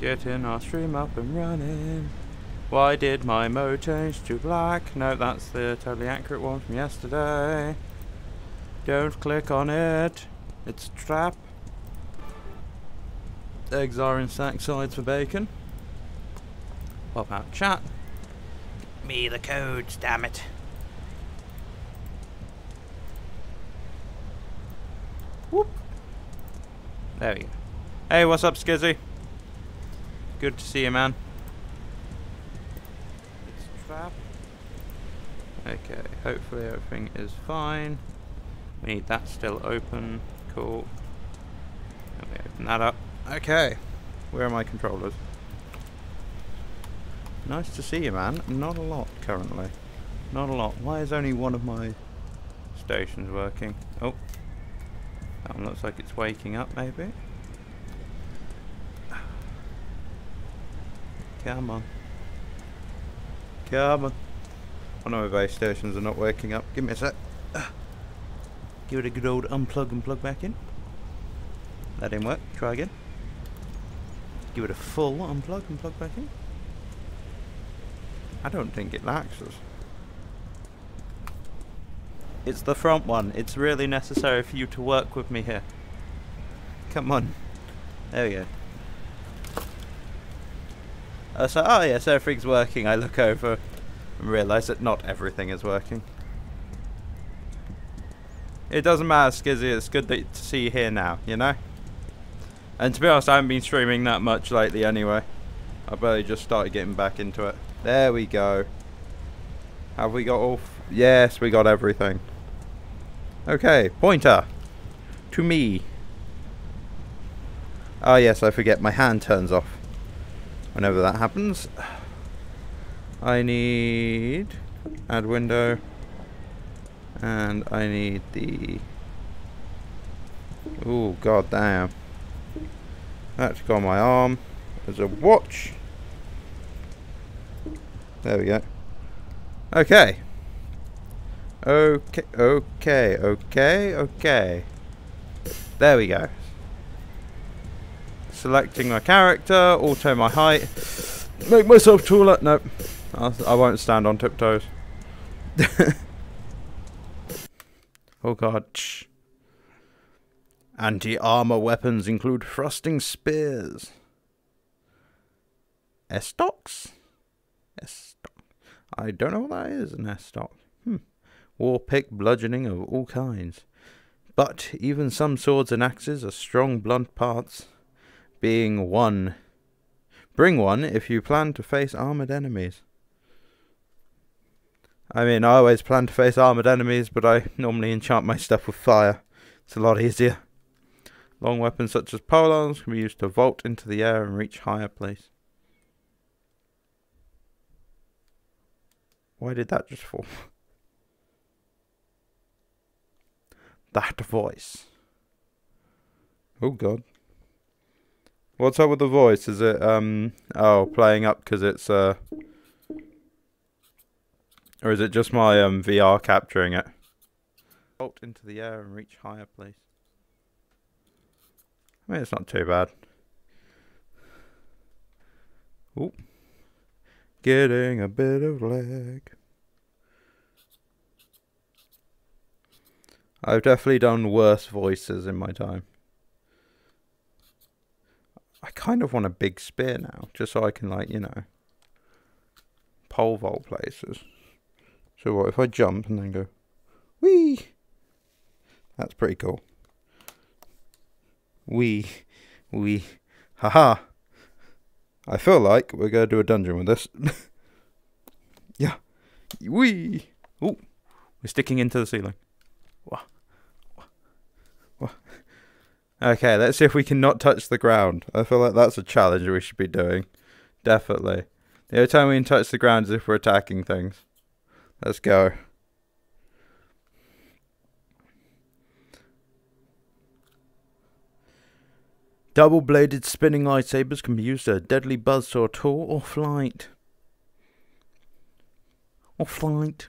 Getting our stream up and running. Why did my mode change to black? No, that's the totally accurate one from yesterday. Don't click on it. It's a trap. Eggs are in sack sides for bacon. Pop out chat. Me the codes, damn it. Whoop. There we go. Hey, what's up, Skizzy? Good to see you, man. Okay, hopefully everything is fine. We need that still open. Cool. Let me open that up. Okay. Where are my controllers? Nice to see you, man. Not a lot currently. Not a lot. Why is only one of my stations working? Oh. That one looks like it's waking up, maybe. Come on. Come on. I know my base stations are not waking up. Give me a sec. Give it a good old unplug and plug back in. That didn't work. Try again. Give it a full unplug and plug back in. I don't think it laxes. It's the front one. It's really necessary for you to work with me here. Come on. There we go. Uh, so, oh yes, everything's working. I look over and realise that not everything is working. It doesn't matter, Skizzy. It's good that, to see you here now, you know? And to be honest, I haven't been streaming that much lately anyway. I barely just started getting back into it. There we go. Have we got all... yes, we got everything. Okay, pointer. To me. Oh yes, I forget my hand turns off whenever that happens. I need add window and I need the oh god damn. That's got my arm there's a watch. There we go. Okay. Okay okay okay okay. There we go selecting my character, auto my height, make myself taller. Nope, I'll, I will not stand on tiptoes. oh god. Anti-armor weapons include thrusting spears. Estocks? Estoc. I don't know what that is, an Estoc. Hmm. War pick bludgeoning of all kinds. But even some swords and axes are strong blunt parts being one. Bring one if you plan to face armored enemies. I mean, I always plan to face armored enemies, but I normally enchant my stuff with fire. It's a lot easier. Long weapons such as polearms can be used to vault into the air and reach higher place. Why did that just fall? that voice. Oh god. What's up with the voice? Is it, um, oh, playing up because it's, uh, or is it just my, um, VR capturing it? Vault into the air and reach higher place. I mean, it's not too bad. Ooh. Getting a bit of leg. I've definitely done worse voices in my time. I kind of want a big spear now, just so I can, like, you know, pole vault places. So what if I jump and then go, wee? That's pretty cool. Wee, wee, haha. I feel like we're going to do a dungeon with this. yeah. Wee. Oh, we're sticking into the ceiling. Okay, let's see if we can not touch the ground. I feel like that's a challenge we should be doing. Definitely. The only time we can touch the ground is if we're attacking things. Let's go. Double-bladed spinning lightsabers can be used as a deadly buzzsaw tool or flight. Or flight.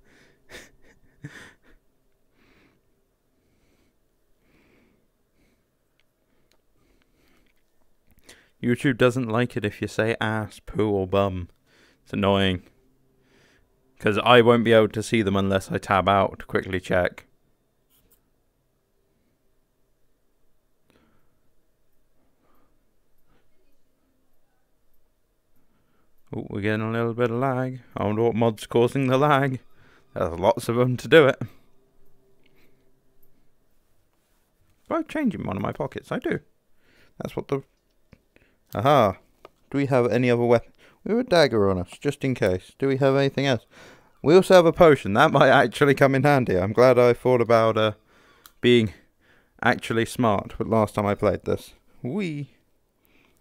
YouTube doesn't like it if you say ass, poo, or bum. It's annoying. Because I won't be able to see them unless I tab out to quickly check. Oh, we're getting a little bit of lag. I wonder what mod's causing the lag. There's lots of them to do it. Do I have change in one of my pockets? I do. That's what the... Aha. Do we have any other weapon? We have a dagger on us, just in case. Do we have anything else? We also have a potion. That might actually come in handy. I'm glad I thought about uh, being actually smart But last time I played this. Wee.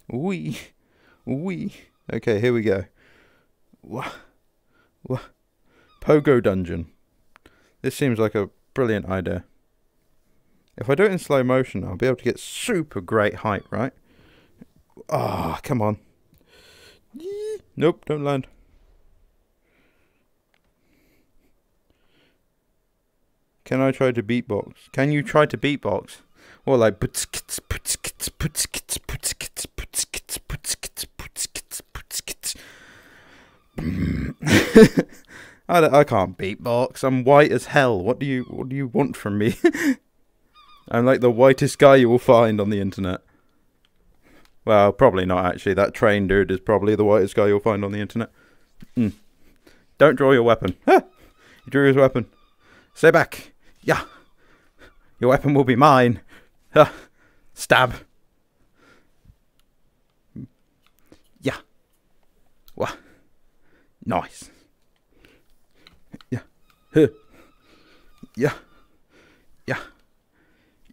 Wee. Wee. Okay, here we go. Wah. Wah. Pogo Dungeon. This seems like a brilliant idea. If I do it in slow motion, I'll be able to get super great height, right? Ah, oh, come on. Nope, don't land. Can I try to beatbox? Can you try to beatbox? Or like I, I can't beatbox. I'm white as hell. What do you what do you want from me? I'm like the whitest guy you will find on the internet. Well, probably not actually. That train dude is probably the whitest guy you'll find on the internet. Mm. Don't draw your weapon. He drew his weapon. Stay back. Yeah. Your weapon will be mine. Stab. Yeah. What? Nice. Yeah. Huh. Yeah. Yeah.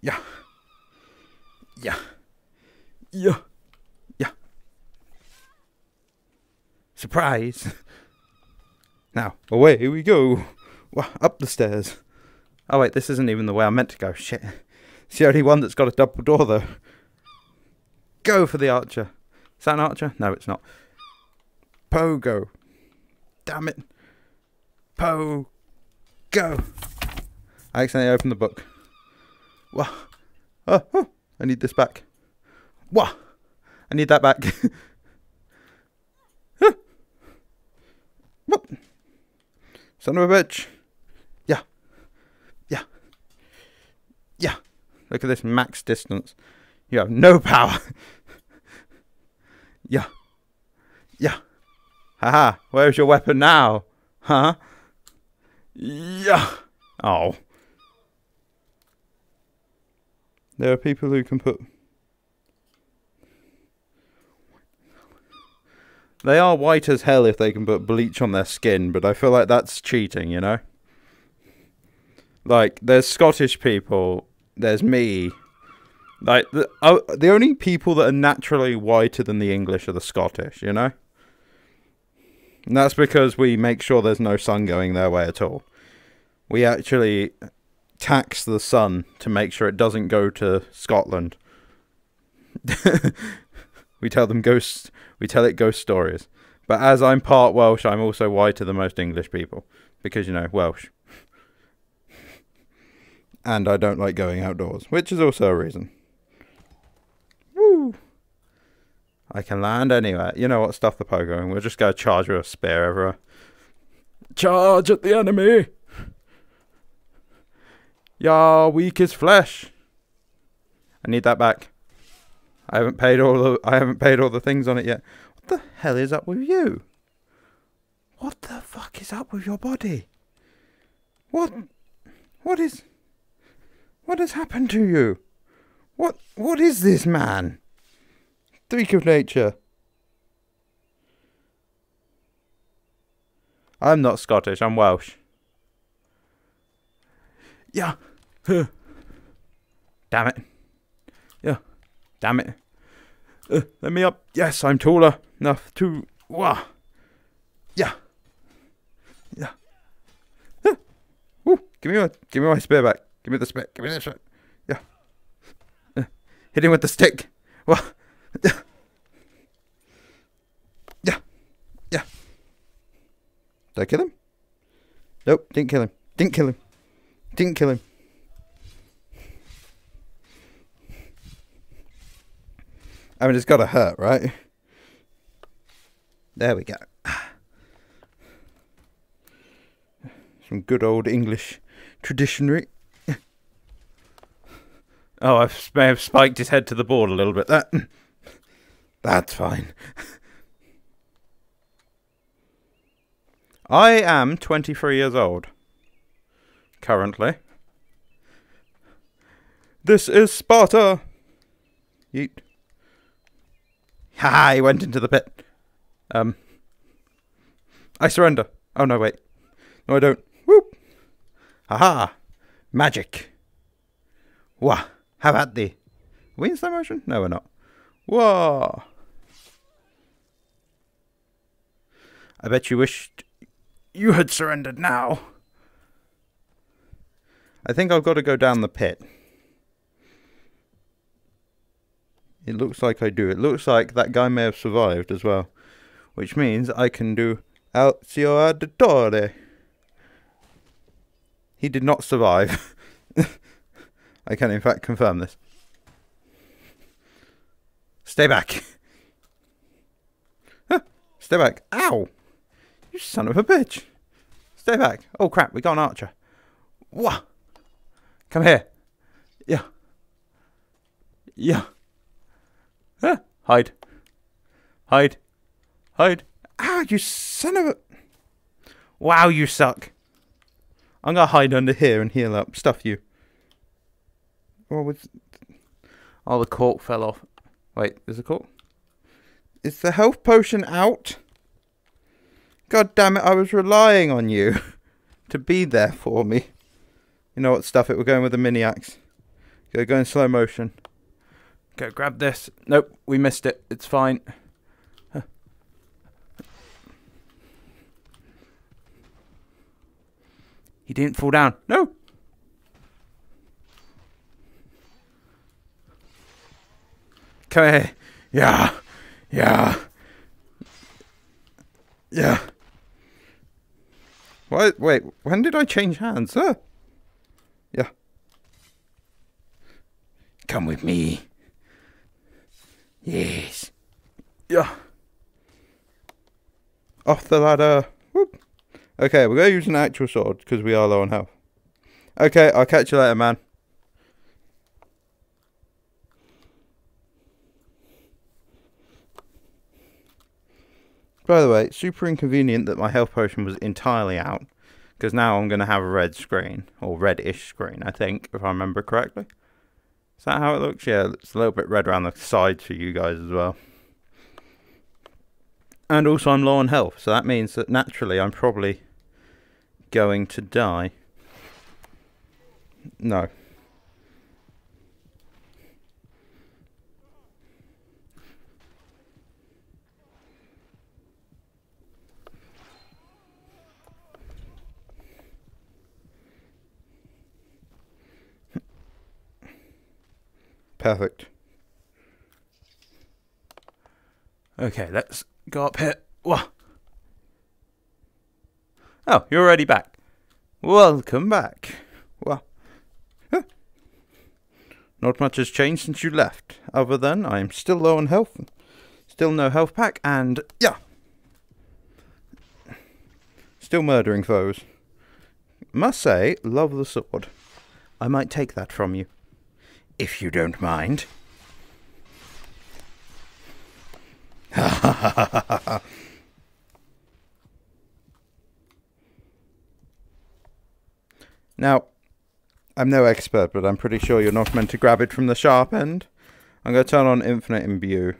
Yeah. Yeah. Yeah. Surprise. Now, away we go. Up the stairs. Oh wait, this isn't even the way I meant to go. Shit. It's the only one that's got a double door though. Go for the archer. Is that an archer? No, it's not. Pogo. Damn it. Po. Go. I accidentally opened the book. What? Oh, oh, I need this back. What? I need that back. what? Son of a bitch. Yeah. Yeah. Yeah. Look at this max distance. You have no power. yeah. Yeah. Haha, where's your weapon now? Huh? Yeah. Oh. There are people who can put. They are white as hell if they can put bleach on their skin, but I feel like that's cheating, you know? Like, there's Scottish people, there's me. Like, the, uh, the only people that are naturally whiter than the English are the Scottish, you know? And that's because we make sure there's no sun going their way at all. We actually tax the sun to make sure it doesn't go to Scotland. we tell them ghost we tell it ghost stories. But as I'm part Welsh, I'm also whiter than most English people. Because you know, Welsh. and I don't like going outdoors, which is also a reason. Woo! I can land anywhere. You know what? Stuff the pogo, and we'll just go charge with a spear everywhere. Charge at the enemy! Ya weak as flesh. I need that back. I haven't paid all the I haven't paid all the things on it yet. What the hell is up with you? What the fuck is up with your body? What what is what has happened to you? What what is this man? Freak of nature. I'm not Scottish, I'm Welsh. Yeah. Damn it. Yeah. Damn it. Uh, let me up. Yes, I'm taller enough to. Wah. Yeah. Yeah. Uh, Woo. Give me my, give me my spear back. Give me the spear. Give me the spear. Yeah. Uh, hit him with the stick. Wah. Yeah. Yeah. Yeah. Did I kill him? Nope, didn't kill him. Didn't kill him. Didn't kill him. I mean, it's got to hurt, right? There we go. Some good old English traditionary. oh, I may have spiked his head to the board a little bit. That that's fine. I am 23 years old. Currently. This is Sparta! Yeet. Ha! ha, He went into the pit. Um. I surrender. Oh no, wait. No, I don't. Whoop! Ha ha! Magic! Wah! How about the? Are we in slow motion? No, we're not. Whoa! I bet you wished you had surrendered now. I think I've got to go down the pit. It looks like I do. It looks like that guy may have survived as well. Which means I can do Ezio Auditore. He did not survive. I can in fact confirm this. Stay back. Stay back. Ow! You son of a bitch. Stay back. Oh crap, we got an archer. Wah! Come here. Yeah. Yeah. Huh? Hide. Hide. Hide. Ah, you son of a... Wow, you suck. I'm gonna hide under here and heal up. Stuff you. What was... Oh, the cork fell off. Wait, is the cork? Is the health potion out? God damn it, I was relying on you to be there for me. You know what, stuff it, we're going with the mini axe. Go, go in slow motion. Go, grab this. Nope, we missed it. It's fine. He didn't fall down. No! Come here. Yeah. Yeah. Yeah. What? Wait, when did I change hands? Huh? Yeah. Come with me. Yes. Yeah. Off the ladder. Whoop. Okay, we're going to use an actual sword because we are low on health. Okay, I'll catch you later, man. By the way, super inconvenient that my health potion was entirely out. Because now I'm going to have a red screen. Or red-ish screen, I think, if I remember correctly. Is that how it looks? Yeah, it's a little bit red around the sides for you guys as well. And also I'm low on health, so that means that naturally I'm probably going to die. No. Perfect. Okay, let's go up here. Whoa. Oh, you're already back. Welcome back. Well, not much has changed since you left, other than I'm still low on health, still no health pack, and yeah, still murdering foes. Must say, love the sword. I might take that from you if you don't mind. now, I'm no expert, but I'm pretty sure you're not meant to grab it from the sharp end. I'm going to turn on Infinite Imbue.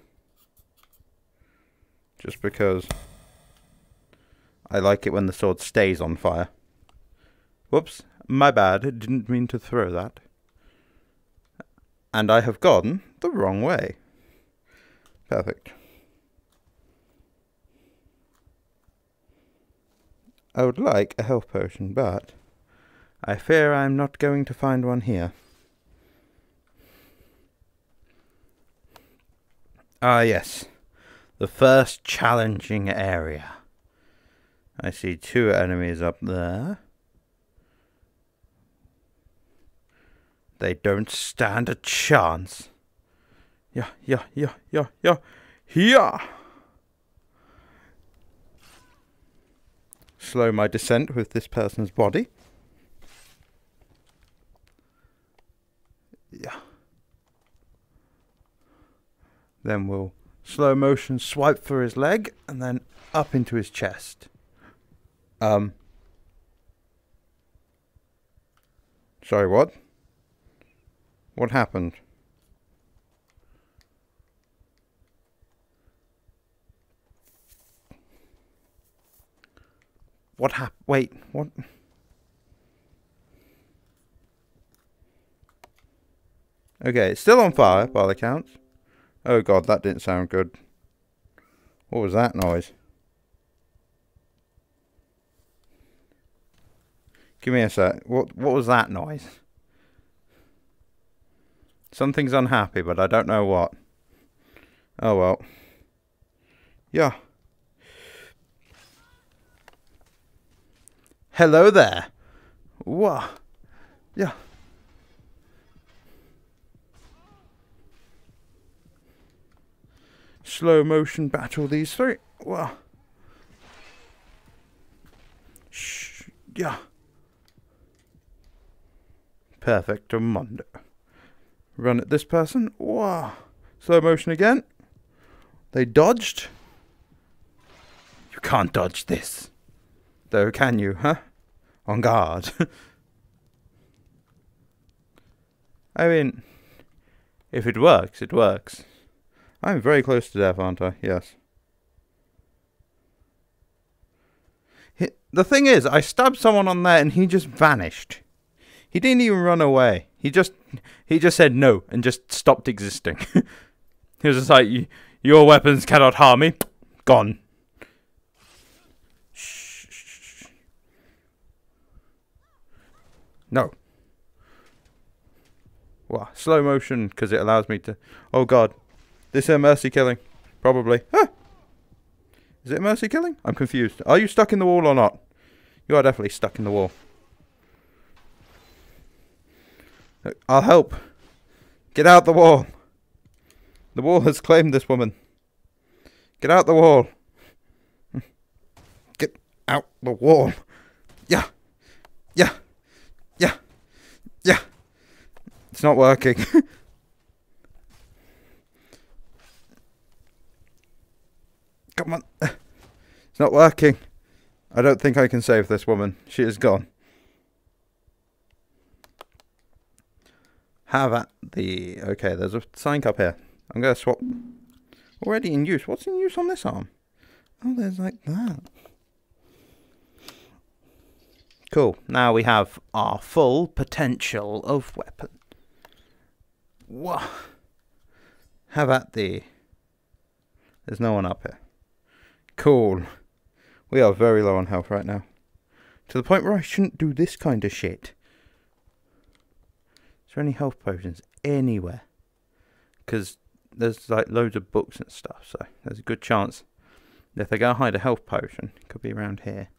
Just because I like it when the sword stays on fire. Whoops, my bad, didn't mean to throw that and I have gone the wrong way. Perfect. I would like a health potion, but I fear I'm not going to find one here. Ah, yes. The first challenging area. I see two enemies up there. They don't stand a chance. Yeah, yeah, yeah, yeah, yeah. Yeah. Slow my descent with this person's body. Yeah. Then we'll slow motion swipe for his leg and then up into his chest. Um. Sorry, what? What happened? What hap- Wait, what? Okay, it's still on fire by the counts. Oh god, that didn't sound good. What was that noise? Give me a sec. What what was that noise? Something's unhappy, but I don't know what. Oh well. Yeah. Hello there. What? Yeah. Slow motion battle these three. Wow. Shh. Yeah. Perfect Mondo. Run at this person. Wow. Slow motion again. They dodged. You can't dodge this. Though, can you, huh? On guard. I mean, if it works, it works. I'm very close to death, aren't I? Yes. He, the thing is, I stabbed someone on there and he just vanished. He didn't even run away. He just he just said no and just stopped existing. he was just like, "Your weapons cannot harm me." Gone. No. What? Slow motion because it allows me to. Oh god. This is a mercy killing. Probably. Huh. Is it mercy killing? I'm confused. Are you stuck in the wall or not? You are definitely stuck in the wall. I'll help. Get out the wall. The wall has claimed this woman. Get out the wall. Get out the wall. Yeah. Yeah. Yeah. Yeah. It's not working. Come on. It's not working. I don't think I can save this woman. She is gone. Have at the... Okay, there's a sign cup here. I'm going to swap... Already in use. What's in use on this arm? Oh, there's like that. Cool. Now we have our full potential of weapon. Whoa. Have at the... There's no one up here. Cool. We are very low on health right now. To the point where I shouldn't do this kind of shit. There any health potions anywhere? Because there's like loads of books and stuff, so there's a good chance if they go hide a health potion, it could be around here.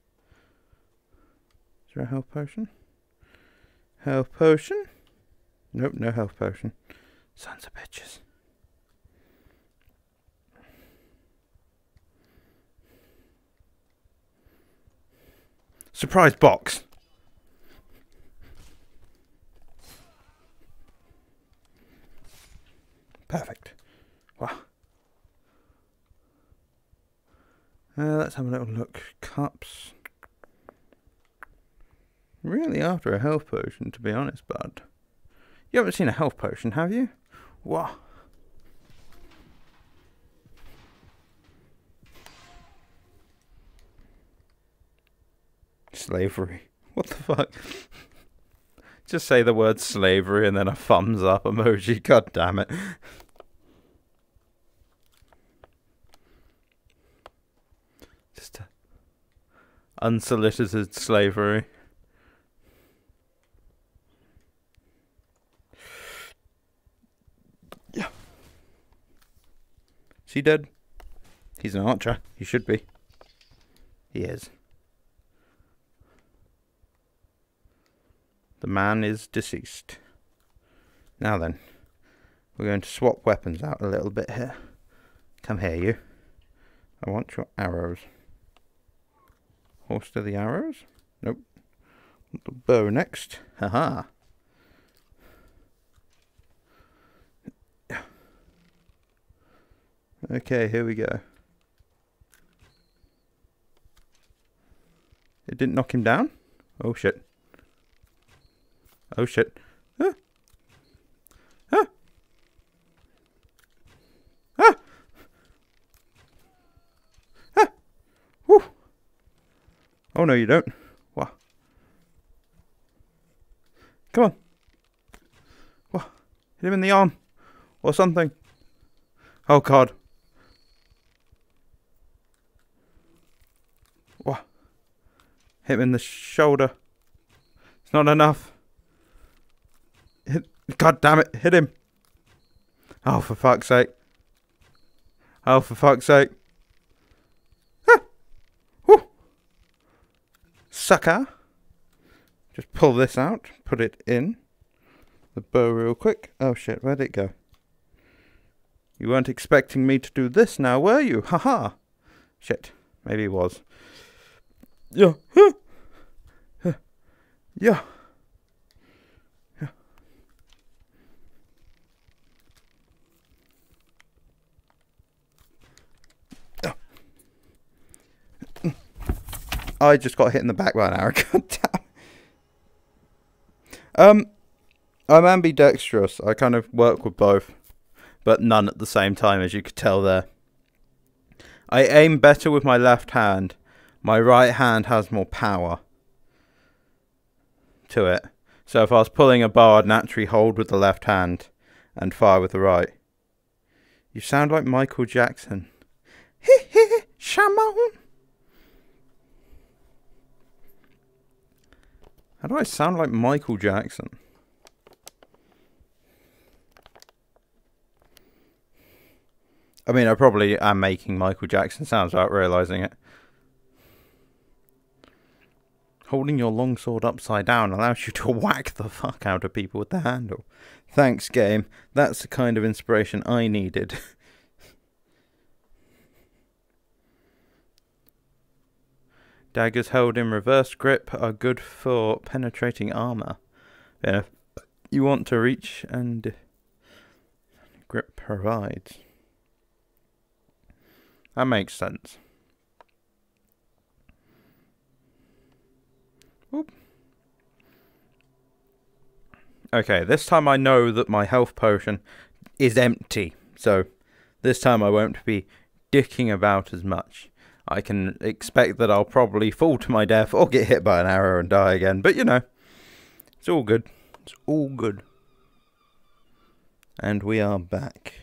Is there a health potion? Health potion? Nope, no health potion. Sons of bitches. Surprise box. Perfect. Wow. Uh, let's have a little look. Cups. Really after a health potion, to be honest, bud. You haven't seen a health potion, have you? What? Slavery. What the fuck? Just say the word slavery and then a thumbs up emoji. God damn it. Just unsolicited slavery. Yeah. He dead? He's an archer. He should be. He is. The man is deceased. Now then, we're going to swap weapons out a little bit here. Come here, you. I want your arrows. Holster the arrows? Nope. The bow next. Haha. Okay, here we go. It didn't knock him down? Oh shit. Oh shit. Ah. Ah. Ah. Ah. Oh no you don't. What? Come on. What? Hit him in the arm. Or something. Oh god. Hit him in the shoulder. It's not enough. God damn it, hit him. Oh, for fuck's sake. Oh, for fuck's sake. Ah. Woo. Sucker. Just pull this out, put it in the bow real quick. Oh shit, where'd it go? You weren't expecting me to do this now, were you? Haha. Shit, maybe he was. Yeah. Yeah. I just got hit in the back by an arrow. God damn. Um, I'm ambidextrous. I kind of work with both, but none at the same time, as you could tell there. I aim better with my left hand, my right hand has more power to it. So if I was pulling a bar, I'd naturally hold with the left hand and fire with the right. You sound like Michael Jackson. Hee hee, Shamon. How do I sound like Michael Jackson? I mean, I probably am making Michael Jackson sounds without realizing it. Holding your longsword upside down allows you to whack the fuck out of people with the handle. Thanks, game. That's the kind of inspiration I needed. Daggers held in reverse grip are good for penetrating armor. If you want to reach and grip provides. That makes sense. Oop. Okay, this time I know that my health potion is empty. So this time I won't be dicking about as much. I can expect that I'll probably fall to my death or get hit by an arrow and die again. But you know, it's all good. It's all good. And we are back.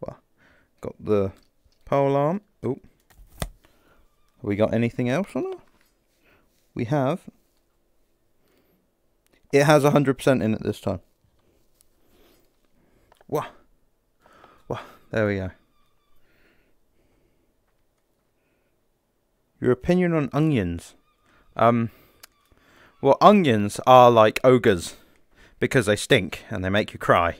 Well, got the pole arm. Oh. Have we got anything else on it? We have it has 100% in it this time. Wow. Wow. There we go. Your opinion on onions? Um, well, onions are like ogres because they stink and they make you cry.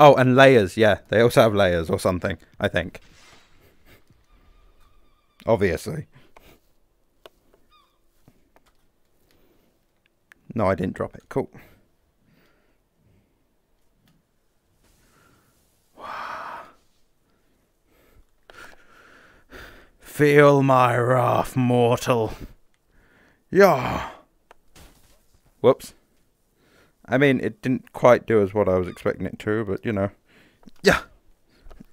Oh, and layers, yeah. They also have layers or something, I think. Obviously. No, I didn't drop it. Cool. Feel my wrath, mortal. Yeah. Whoops. I mean, it didn't quite do as what I was expecting it to, but you know. Yeah.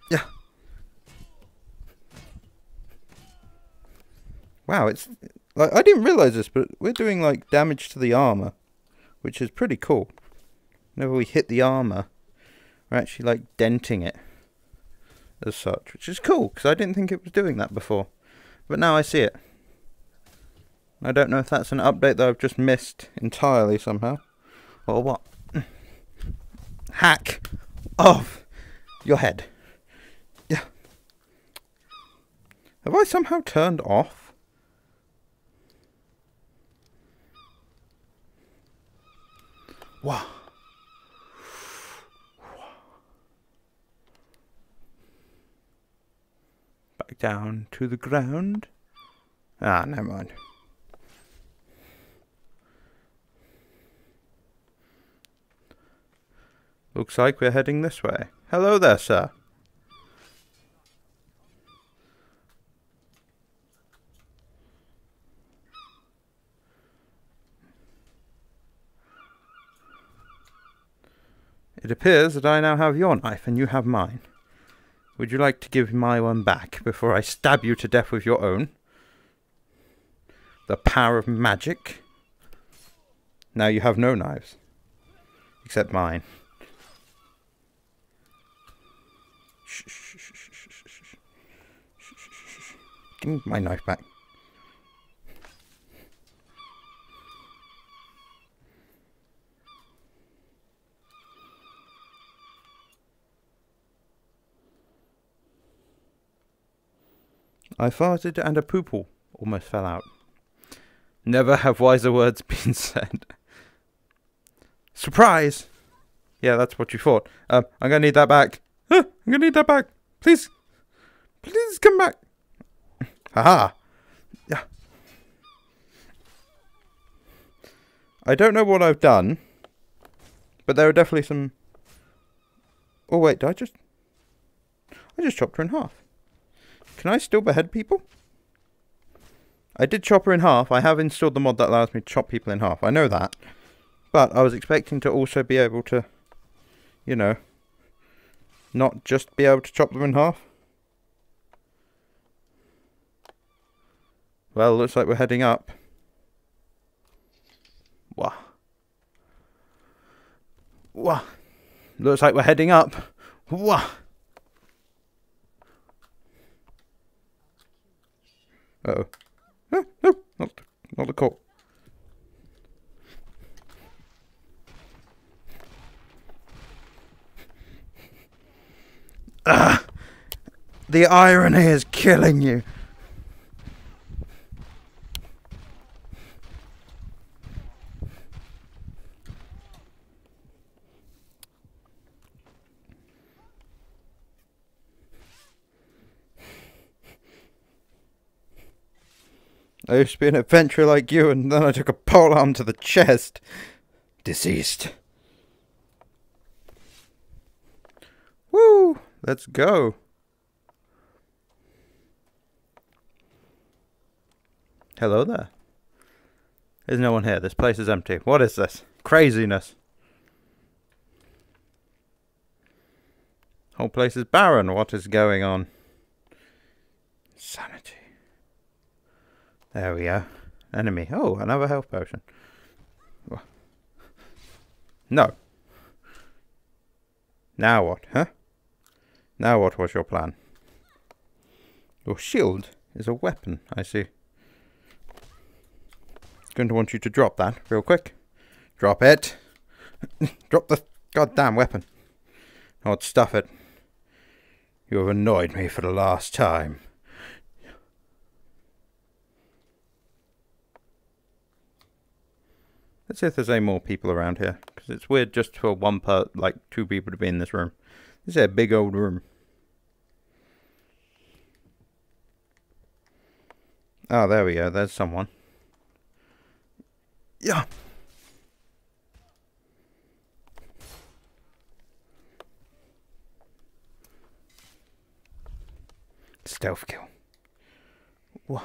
Yeah. Wow, it's like I didn't realize this, but we're doing like damage to the armor, which is pretty cool. Whenever we hit the armor, we're actually like denting it as such, which is cool because I didn't think it was doing that before, but now I see it. I don't know if that's an update that I've just missed entirely somehow, or what. Hack off your head. Yeah. Have I somehow turned off? Wah. Back down to the ground. Ah, never mind. Looks like we're heading this way. Hello there, sir. It appears that I now have your knife and you have mine. Would you like to give my one back before I stab you to death with your own? The power of magic? Now you have no knives. Except mine. Give me my knife back. I farted and a poople almost fell out. Never have wiser words been said. Surprise! Yeah, that's what you thought. Um, I'm gonna need that back. Huh, I'm gonna need that back. Please. Please come back. Haha. Yeah. I don't know what I've done, but there are definitely some. Oh wait, did I just? I just chopped her in half. Can I still behead people? I did chop her in half. I have installed the mod that allows me to chop people in half. I know that. But I was expecting to also be able to, you know, not just be able to chop them in half. Well, looks like we're heading up. Wah. Wah. Looks like we're heading up. Wah. Uh oh. No, no, not, not the cop. Ah! The irony is killing you. I used to be an adventurer like you, and then I took a pole arm to the chest. Deceased. Woo! Let's go. Hello there. There's no one here. This place is empty. What is this? Craziness. Whole place is barren. What is going on? Sanity. There we go. Enemy. Oh, another health potion. No. Now what, huh? Now what was your plan? Your shield is a weapon, I see. Going to want you to drop that real quick. Drop it. drop the goddamn weapon. Or stuff it. You have annoyed me for the last time. Let's see if there's any more people around here. Because it's weird just for one part, like two people to be in this room. This is a big old room. Oh, there we go. There's someone. Yeah. Stealth kill. What?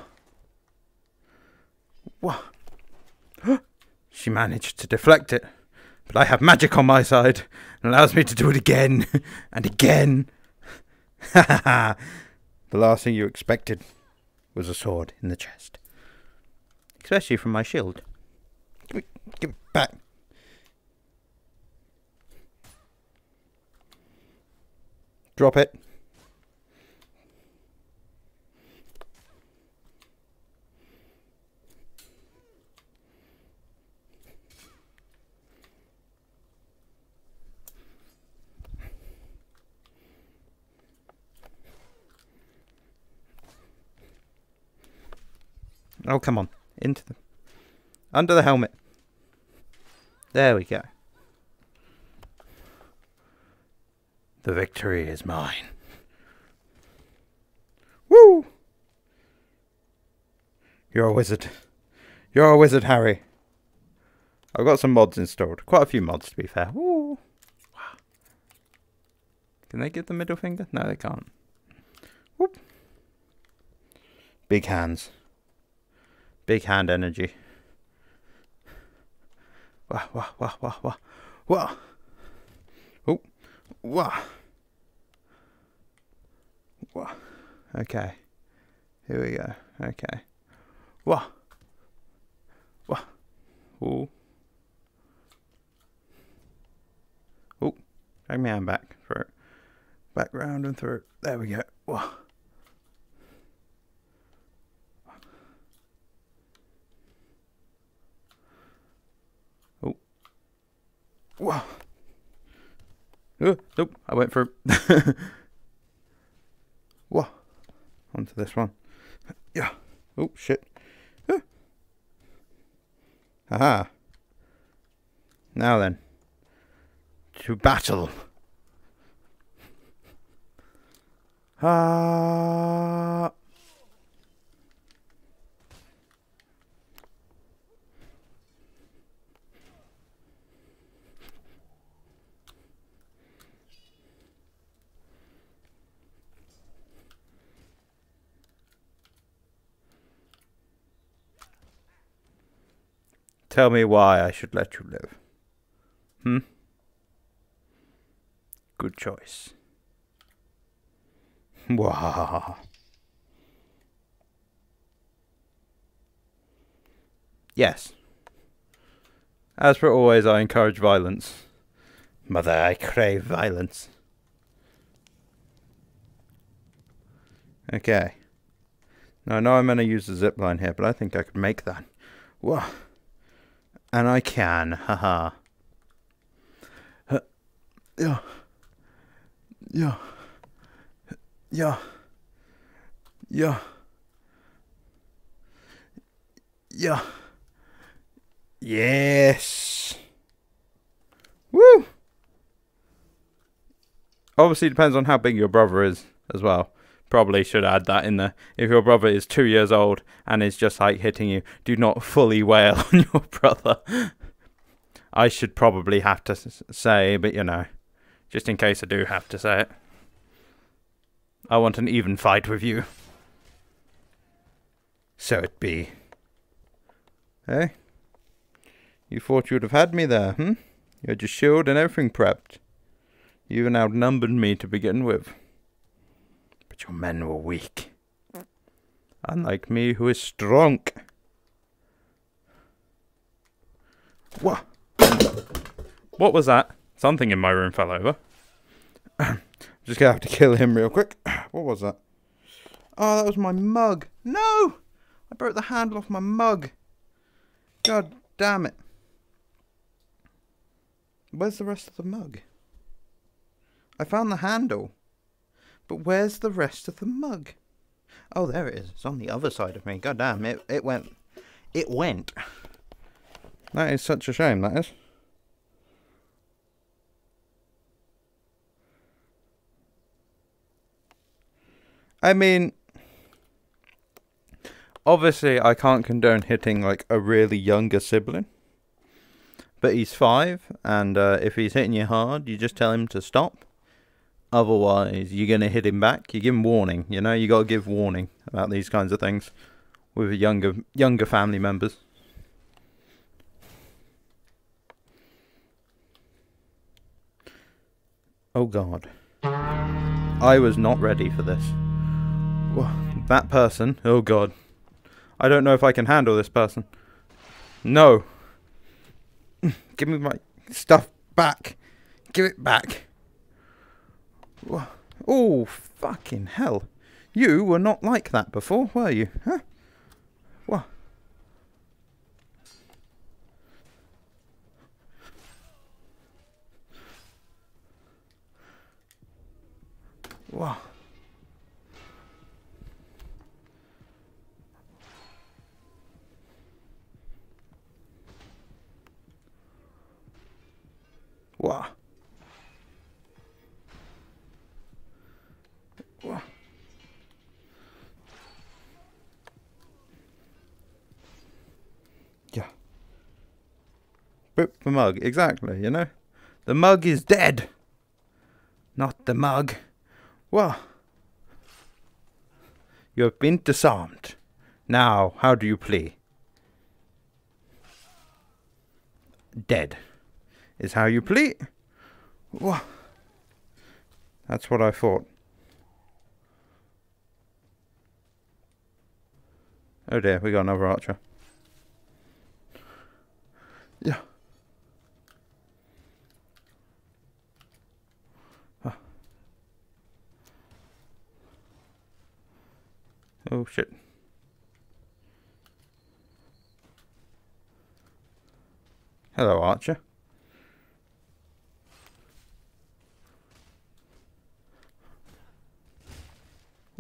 What? She managed to deflect it, but I have magic on my side and allows me to do it again and again. Ha ha ha! The last thing you expected was a sword in the chest. Especially from my shield. Give it, give it back. Drop it. Oh, come on. Into the... Under the helmet. There we go. The victory is mine. Woo! You're a wizard. You're a wizard, Harry. I've got some mods installed. Quite a few mods, to be fair. Woo! Wow. Can they get the middle finger? No, they can't. Whoop. Big hands. Big hand energy. Wah, wah, wah, wah, wah. Wah. Oh. Wah. Wah. Okay. Here we go. Okay. Wah. Wah. Ooh. Ooh. Drag my hand back through. Back round and through. There we go. Wah. Oh. Wah. Oh, nope, I went for Whoa. Onto this one. Yeah. Oh, shit. Ah. Aha. Now then. To battle. Ah. Tell me why I should let you live. Hmm? Good choice. Wah. Yes. As for always, I encourage violence. Mother, I crave violence. Okay. Now, I know I'm going to use the zip line here, but I think I could make that. Whoa. And I can, haha. Yeah. Yeah. Yeah. Yeah. Yeah. Yes. Woo! Obviously, depends on how big your brother is as well. Probably should add that in there. If your brother is two years old and is just like hitting you, do not fully wail on your brother. I should probably have to say, but you know, just in case I do have to say it. I want an even fight with you. So it be. Eh? You thought you'd have had me there, hmm? You had your shield and everything prepped. You even outnumbered me to begin with your men were weak. Unlike me, who is strong. What? What was that? Something in my room fell over. Just gonna have to kill him real quick. What was that? Oh, that was my mug. No! I broke the handle off my mug. God damn it. Where's the rest of the mug? I found the handle. But where's the rest of the mug? Oh, there it is. It's on the other side of me. God damn, it, it went. It went. That is such a shame, that is. I mean, obviously, I can't condone hitting like a really younger sibling. But he's five, and uh, if he's hitting you hard, you just tell him to stop. Otherwise, you're going to hit him back. You give him warning. You know, you got to give warning about these kinds of things with younger younger family members. Oh God, I was not ready for this. that person. Oh God, I don't know if I can handle this person. No. Give me my stuff back. Give it back. Oh, fucking hell. You were not like that before, were you? Huh? What? Wow. Wow. Yeah. Rip the mug, exactly, you know? The mug is dead. Not the mug. Wow. You have been disarmed. Now, how do you plea? Dead is how you plea. Wow. That's what I thought. Oh dear, we got another archer. Yeah. Ah. Oh shit. Hello, Archer.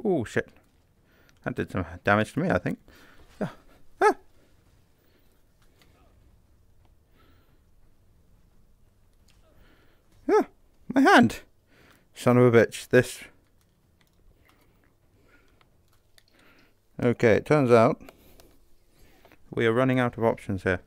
Oh shit. That did some damage to me, I think. Yeah. Ah. Ah, my hand. Son of a bitch. This. Okay, it turns out we are running out of options here.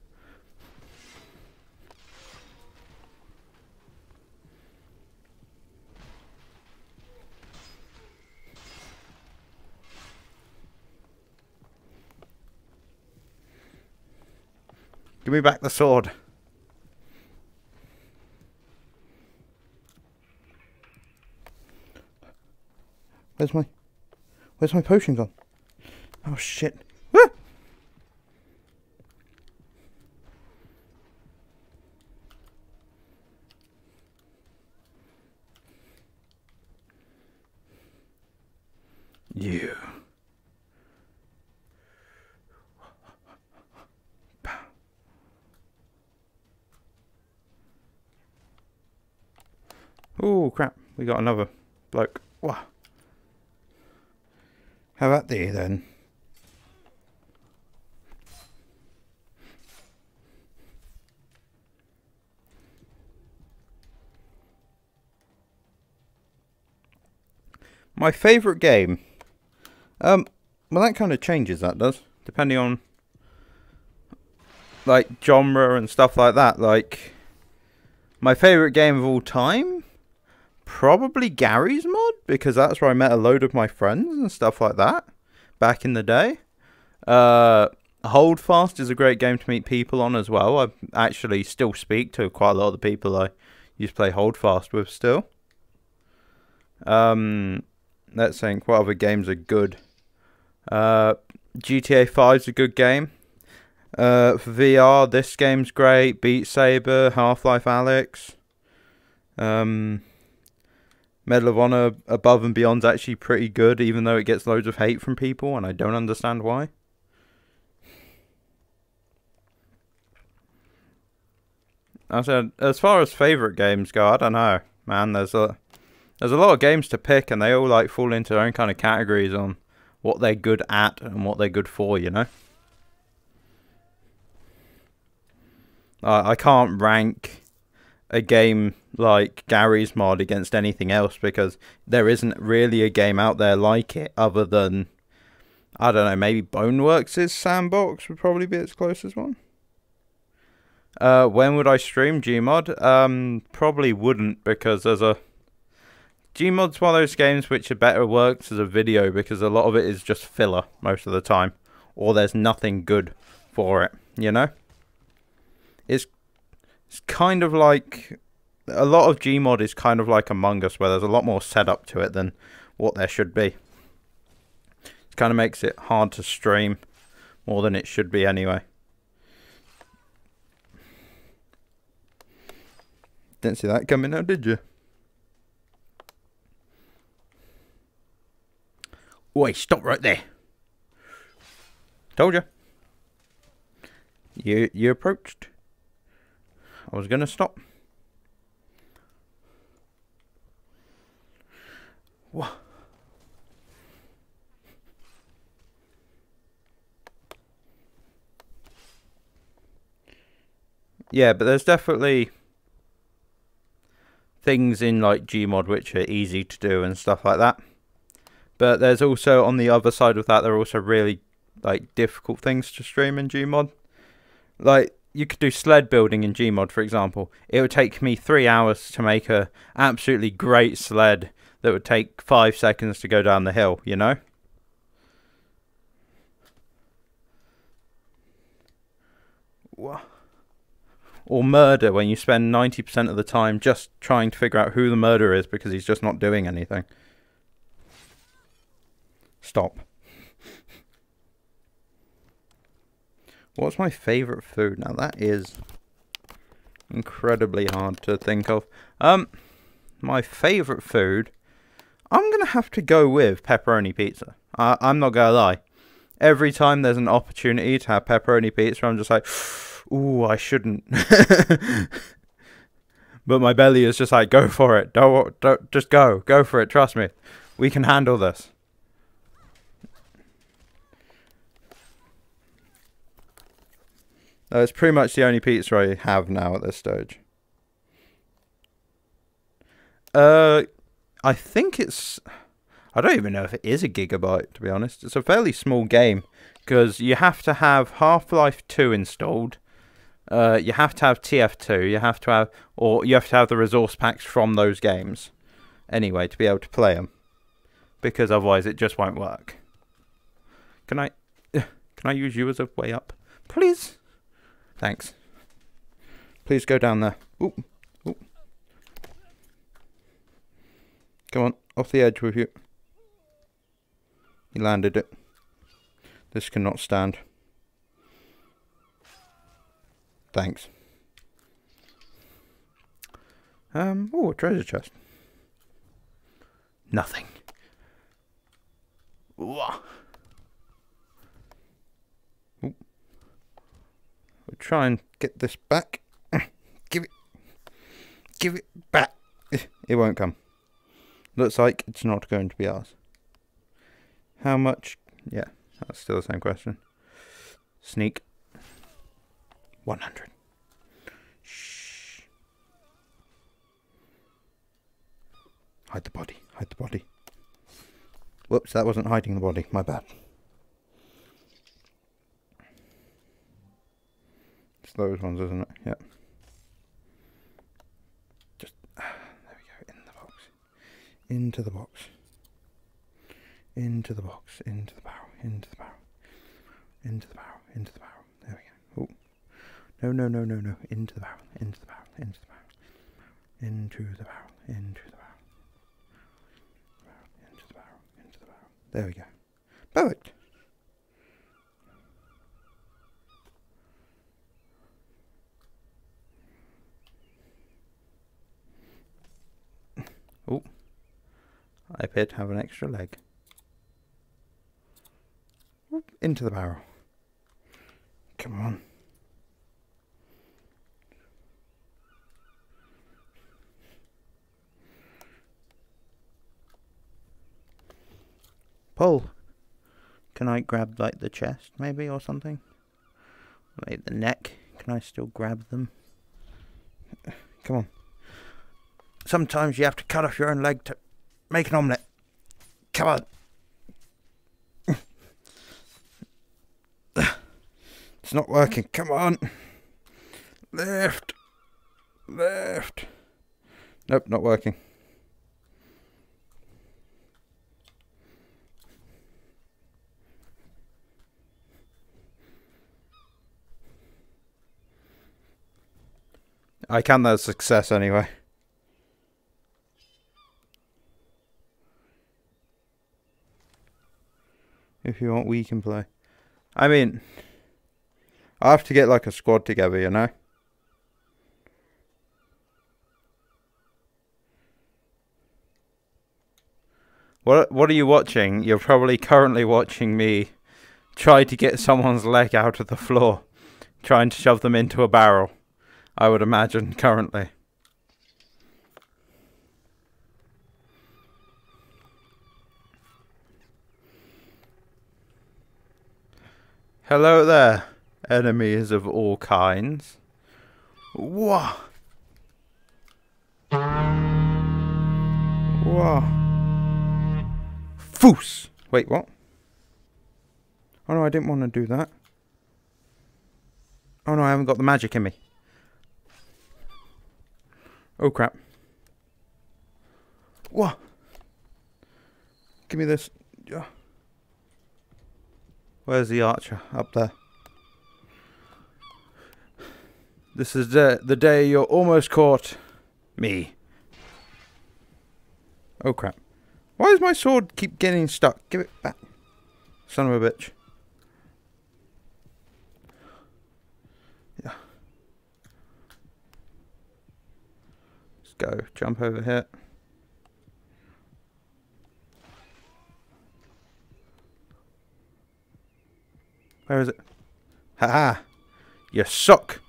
Give me back the sword. Where's my... Where's my potion gone? Oh, shit. Ah! You. Oh crap, we got another bloke. How about thee then? My favourite game. Um, well that kind of changes, that does. Depending on, like, genre and stuff like that. Like, my favourite game of all time? Probably Garry's Mod because that's where I met a load of my friends and stuff like that back in the day. Uh, Holdfast is a great game to meet people on as well. I actually still speak to quite a lot of the people I used to play Holdfast with still. Um, let's think what other games are good. Uh, GTA 5 is a good game. Uh, for VR, this game's great. Beat Saber, Half Life Alyx. Um, Medal of Honor Above and Beyond's actually pretty good, even though it gets loads of hate from people, and I don't understand why. I said, as far as favorite games go, I don't know, man. There's a there's a lot of games to pick, and they all like fall into their own kind of categories on what they're good at and what they're good for. You know. Uh, I can't rank a game like Garry's Mod against anything else because there isn't really a game out there like it other than I don't know, maybe Boneworks' Sandbox would probably be its closest one. Uh, when would I stream Gmod? Um, probably wouldn't because there's a Gmod's one of those games which are better works as a video because a lot of it is just filler most of the time, or there's nothing good for it. You know, it's it's kind of like a lot of Gmod is kind of like Among Us, where there's a lot more setup to it than what there should be. It kind of makes it hard to stream more than it should be anyway. Didn't see that coming out, did you? Oi, stop right there. Told you. You you approached. I was going to stop. Yeah, but there's definitely things in like Gmod which are easy to do and stuff like that. But there's also on the other side of that there are also really like difficult things to stream in Gmod. Like you could do sled building in Gmod, for example. It would take me three hours to make a absolutely great sled that would take five seconds to go down the hill. You know. Or murder when you spend 90% of the time just trying to figure out who the murderer is because he's just not doing anything. Stop. What's my favourite food? Now that is incredibly hard to think of. Um, my favourite food, I'm gonna have to go with pepperoni pizza. I, I'm not gonna lie. Every time there's an opportunity to have pepperoni pizza, I'm just like, ooh, I shouldn't. but my belly is just like, go for it. Don't, don't, just go, go for it. Trust me, we can handle this. That's pretty much the only pizza I have now at this stage. Uh, I think it's. I don't even know if it is a gigabyte, to be honest. It's a fairly small game because you have to have Half Life 2 installed. Uh, you have to have TF2. You have to have, or you have to have the resource packs from those games, anyway, to be able to play them. Because otherwise, it just won't work. Can I, can I use you as a way up, please? Thanks. Please go down there. Ooh. Ooh. Come on, off the edge with you. He landed it. This cannot stand. Thanks. Um, oh, a treasure chest. Nothing. Ooh. We'll try and get this back. give it. Give it back. It won't come. Looks like it's not going to be ours. How much? Yeah, that's still the same question. Sneak. 100. Shh. Hide the body. Hide the body. Whoops, that wasn't hiding the body. My bad. It's those ones, isn't it? Yep. Just, there we go, in the box. Into the box. Into the box, into the barrel, into the barrel. Into the barrel, into the barrel. There we go. Oh. No, no, no, no, no. Into the barrel, into the barrel, into the barrel. Into the barrel, into the barrel. Into the barrel, into the barrel. There we go. Perfect. Oh, I appear to have an extra leg. Into the barrel. Come on. Pull. Can I grab like the chest maybe or something? Wait, the neck. Can I still grab them? Come on. Sometimes you have to cut off your own leg to make an omelette. Come on. It's not working. Come on. Left. Left. Nope, not working. I can that as success anyway. If you want, we can play. I mean, I have to get like a squad together, you know? What What are you watching? You're probably currently watching me try to get someone's leg out of the floor, trying to shove them into a barrel. I would imagine currently. Hello there, enemies of all kinds. Whoa. Whoa. Foos! Wait, what? Oh no, I didn't want to do that. Oh no, I haven't got the magic in me. Oh crap. What? Give me this. Where's the archer? Up there. This is the, the day you're almost caught. Me. Oh crap. Why does my sword keep getting stuck? Give it back. Son of a bitch. Yeah. Let's go. Jump over here. Where is it? Ha ha! You suck!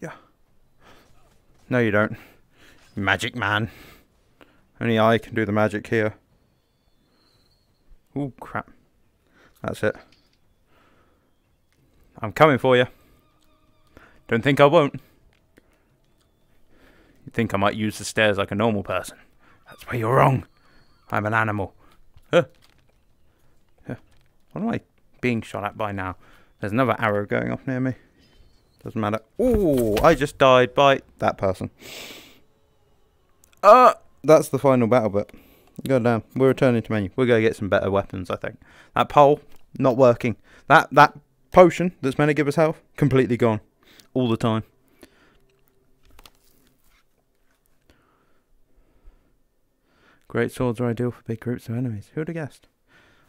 Yeah. No, you don't. Magic man. Only I can do the magic here. Oh, crap. That's it. I'm coming for you. Don't think I won't. You think I might use the stairs like a normal person. That's where you're wrong. I'm an animal. Huh. Huh. What am I being shot at by now? There's another arrow going off near me. Doesn't matter. Oh, I just died by that person. Uh, that's the final battle bit. Go down. We're returning to menu. We're going to get some better weapons, I think. That pole, not working. That that potion that's meant to give us health, completely gone all the time. Great swords are ideal for big groups of enemies. Who would have guessed?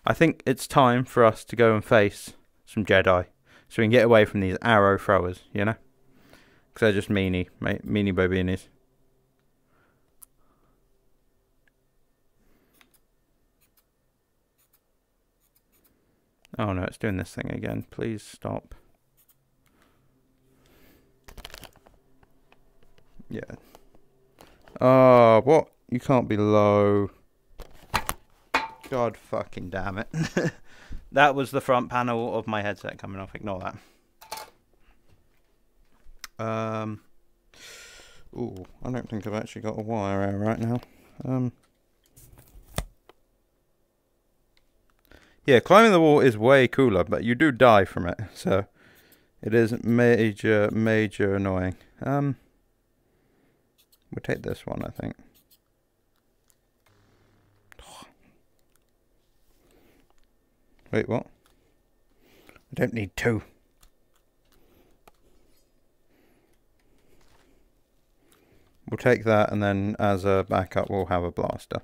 I think it's time for us to go and face some Jedi. So we can get away from these arrow throwers, you know? Because they're just meanie, mate. meanie bobinis. Oh no, it's doing this thing again. Please stop. Yeah. Oh, what? You can't be low. God fucking damn it. that was the front panel of my headset coming off. Ignore that. Um. Ooh, I don't think I've actually got a wire out right now. Um. Yeah, climbing the wall is way cooler, but you do die from it, so it is major, major annoying. Um. We'll take this one, I think. Wait, what? I don't need two. We'll take that and then as a backup we'll have a blaster.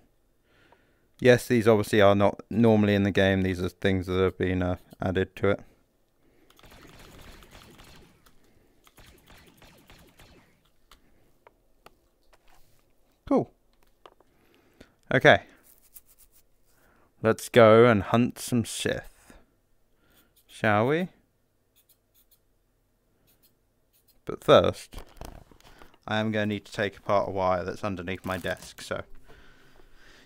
Yes, these obviously are not normally in the game. These are things that have been uh, added to it. Cool. Okay. Let's go and hunt some Sith. Shall we? But first, I am going to need to take apart a wire that's underneath my desk, so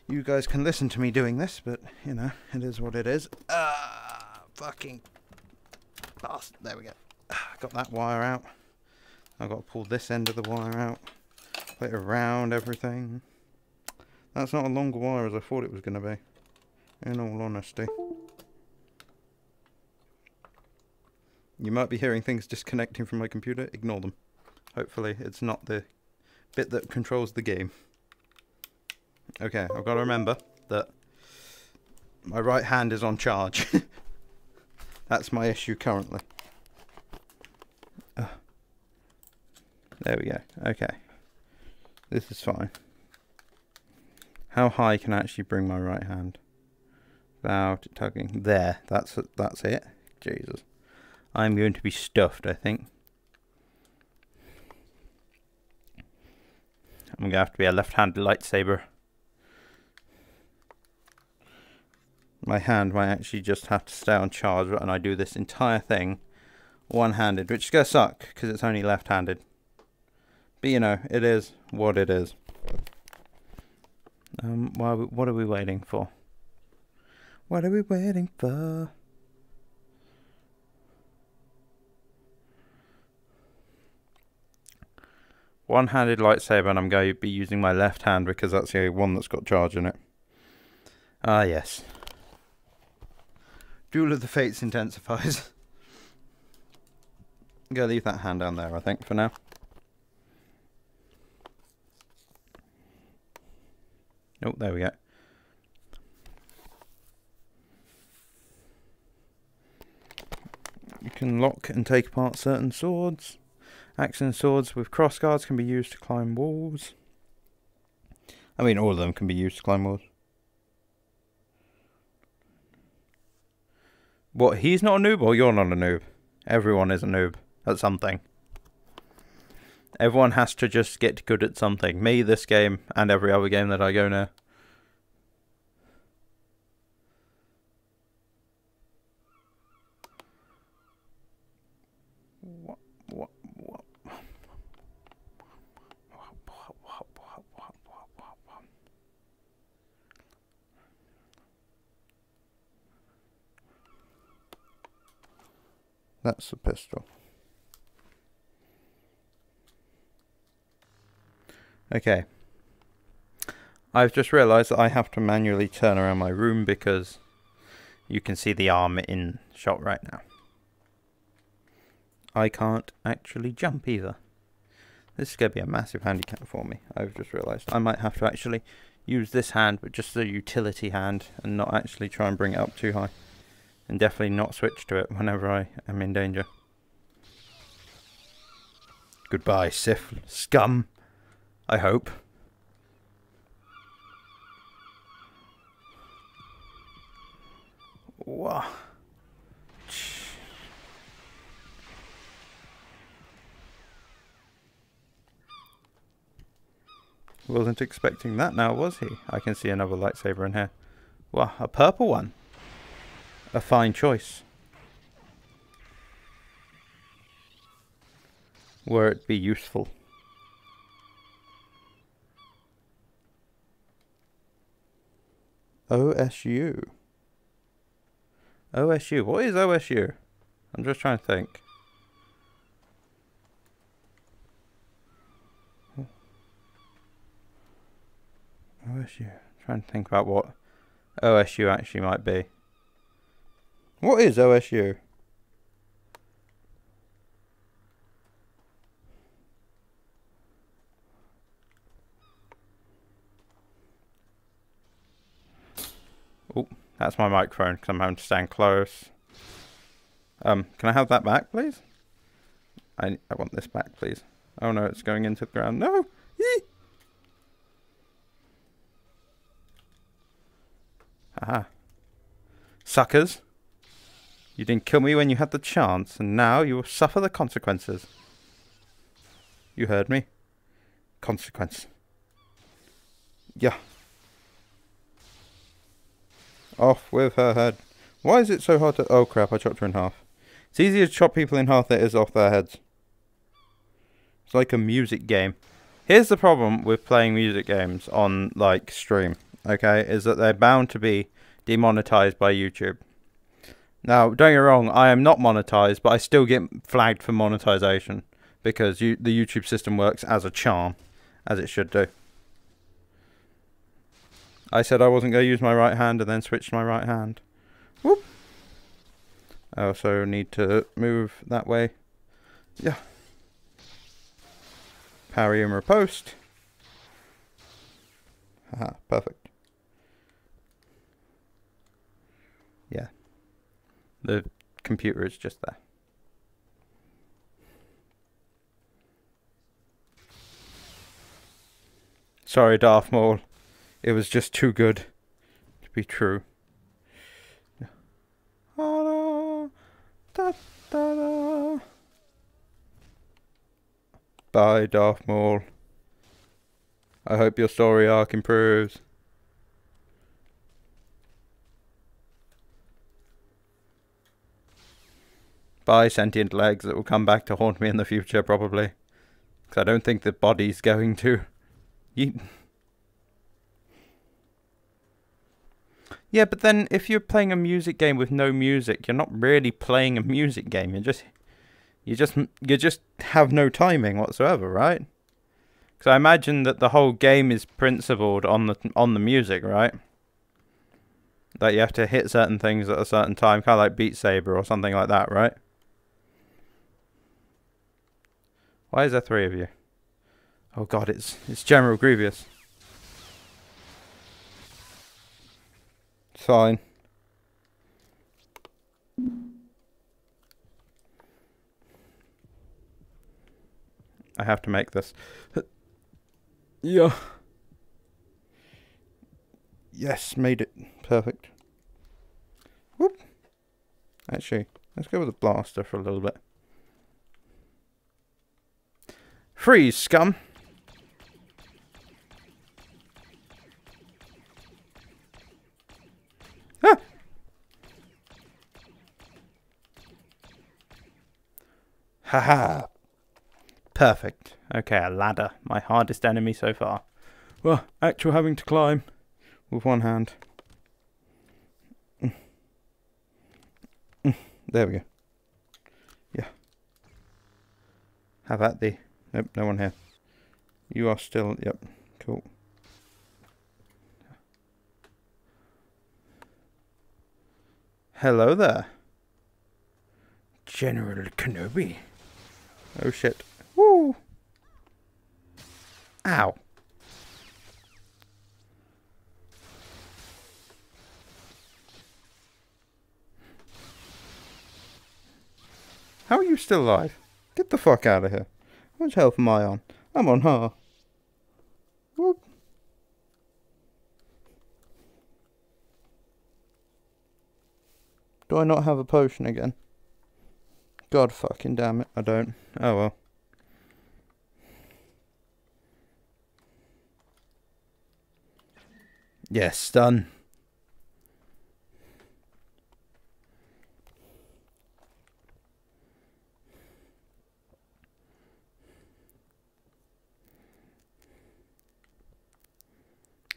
you guys can listen to me doing this, but, you know, it is what it is. Ah, fucking bastard. There we go. Got that wire out. I've got to pull this end of the wire out. It around everything. That's not a longer wire as I thought it was going to be. In all honesty. You might be hearing things disconnecting from my computer. Ignore them. Hopefully it's not the bit that controls the game. Okay, I've got to remember that my right hand is on charge. That's my issue currently. Uh, there we go. Okay. This is fine. How high can I actually bring my right hand? Without tugging. There. That's that's it. Jesus. I'm going to be stuffed, I think. I'm going to have to be a left-handed lightsaber. My hand might actually just have to stay on charge and I do this entire thing one-handed, which is going to suck because it's only left-handed. But you know, it is what it is. Um, why, what are we waiting for? What are we waiting for? One-handed lightsaber, and I'm going to be using my left hand because that's the only one that's got charge in it. Ah, yes. Duel of the Fates intensifies. I'm going to leave that hand down there, I think, for now. Oh, there we go. You can lock and take apart certain swords. Axe and swords with crossguards can be used to climb walls. I mean, all of them can be used to climb walls. What, he's not a noob or you're not a noob? Everyone is a noob at something. Everyone has to just get good at something. Me, this game, and every other game that I go now. That's a pistol. Okay. I've just realised that I have to manually turn around my room because you can see the arm in shot right now. I can't actually jump either. This is going to be a massive handicap for me, I've just realised. I might have to actually use this hand, but just the utility hand, and not actually try and bring it up too high. And definitely not switch to it whenever I am in danger. Goodbye, Sith scum. I hope. Wow. Wasn't expecting that now, was he? I can see another lightsaber in here. Wow, a purple one. A fine choice. Where it be useful. OSU. OSU. What is OSU? I'm just trying to think. OSU. trying to think about what OSU actually might be. What is OSU? Oh, that's my microphone because I'm having to stand close. Um, can I have that back, please? I I want this back, please. Oh no, it's going into the ground. No! Yee! Aha. Suckers. You didn't kill me when you had the chance, and now you will suffer the consequences. You heard me. Consequence. Yeah. Off with her head. Why is it so hard to... Oh crap, I chopped her in half. It's easier to chop people in half than it is off their heads. It's like a music game. Here's the problem with playing music games on, like, stream, okay? Is that they're bound to be demonetized by YouTube. Now, don't get wrong, I am not monetized, but I still get flagged for monetization. Because you, the YouTube system works as a charm, as it should do. I said I wasn't going to use my right hand and then switched my right hand. Whoop. I also need to move that way. Yeah. Parry and riposte. Haha, perfect. Yeah. The computer is just there. Sorry, Darth Maul. It was just too good to be true. Bye, Darth Maul. I hope your story arc improves. Bye, sentient legs that will come back to haunt me in the future, probably. Because I don't think the body's going to. You. Yeah, but then if you're playing a music game with no music, you're not really playing a music game. You're just you just you just have no timing whatsoever, right? Because I imagine that the whole game is principled on the on the music, right? That you have to hit certain things at a certain time, kind of like Beat Saber or something like that, right? Why is there three of you? Oh god, it's it's General Grievous. Fine. I have to make this. yeah. Yes, made it. Perfect. Whoop. Actually, let's go with the blaster for a little bit. Freeze, scum. Ah. Perfect. Okay, a ladder. My hardest enemy so far. Well, actual having to climb with one hand. There we go. Yeah. Have at the. Nope, no one here. You are still. Yep. Cool. Hello there. General Kenobi. Oh shit. Woo! Ow. How are you still alive? Get the fuck out of here. How much health am I on? I'm on her. Whoop. Do I not have a potion again? God fucking damn it, I don't. Oh well. Yes, done.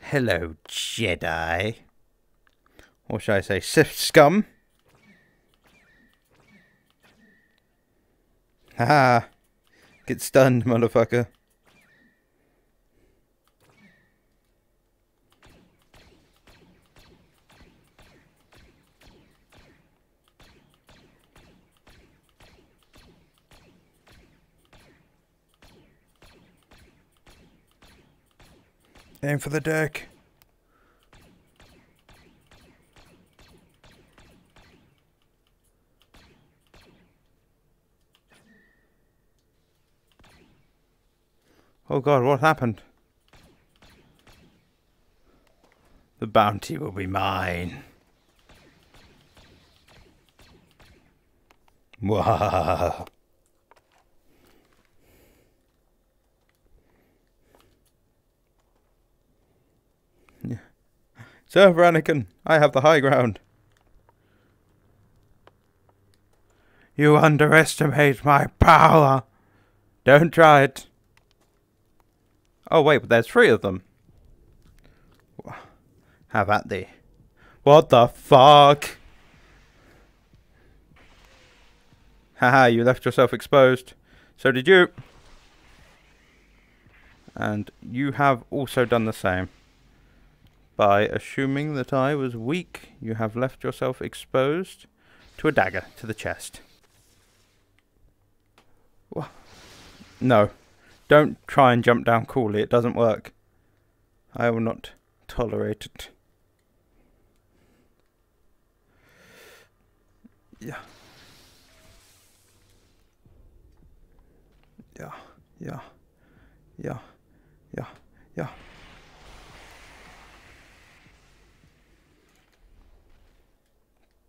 Hello, Jedi. Or should I say, Sith scum? Haha. Get stunned, motherfucker. Aim for the deck. Oh god, what happened? The bounty will be mine. Wow. Sir Anakin, I have the high ground. You underestimate my power. Don't try it. Oh wait, but there's three of them. Have at thee. What the fuck? Haha, you left yourself exposed. So did you. And you have also done the same. By assuming that I was weak, you have left yourself exposed to a dagger to the chest. No. Don't try and jump down coolly. It doesn't work. I will not tolerate it. Yeah. Yeah. Yeah. Yeah. Yeah. Yeah.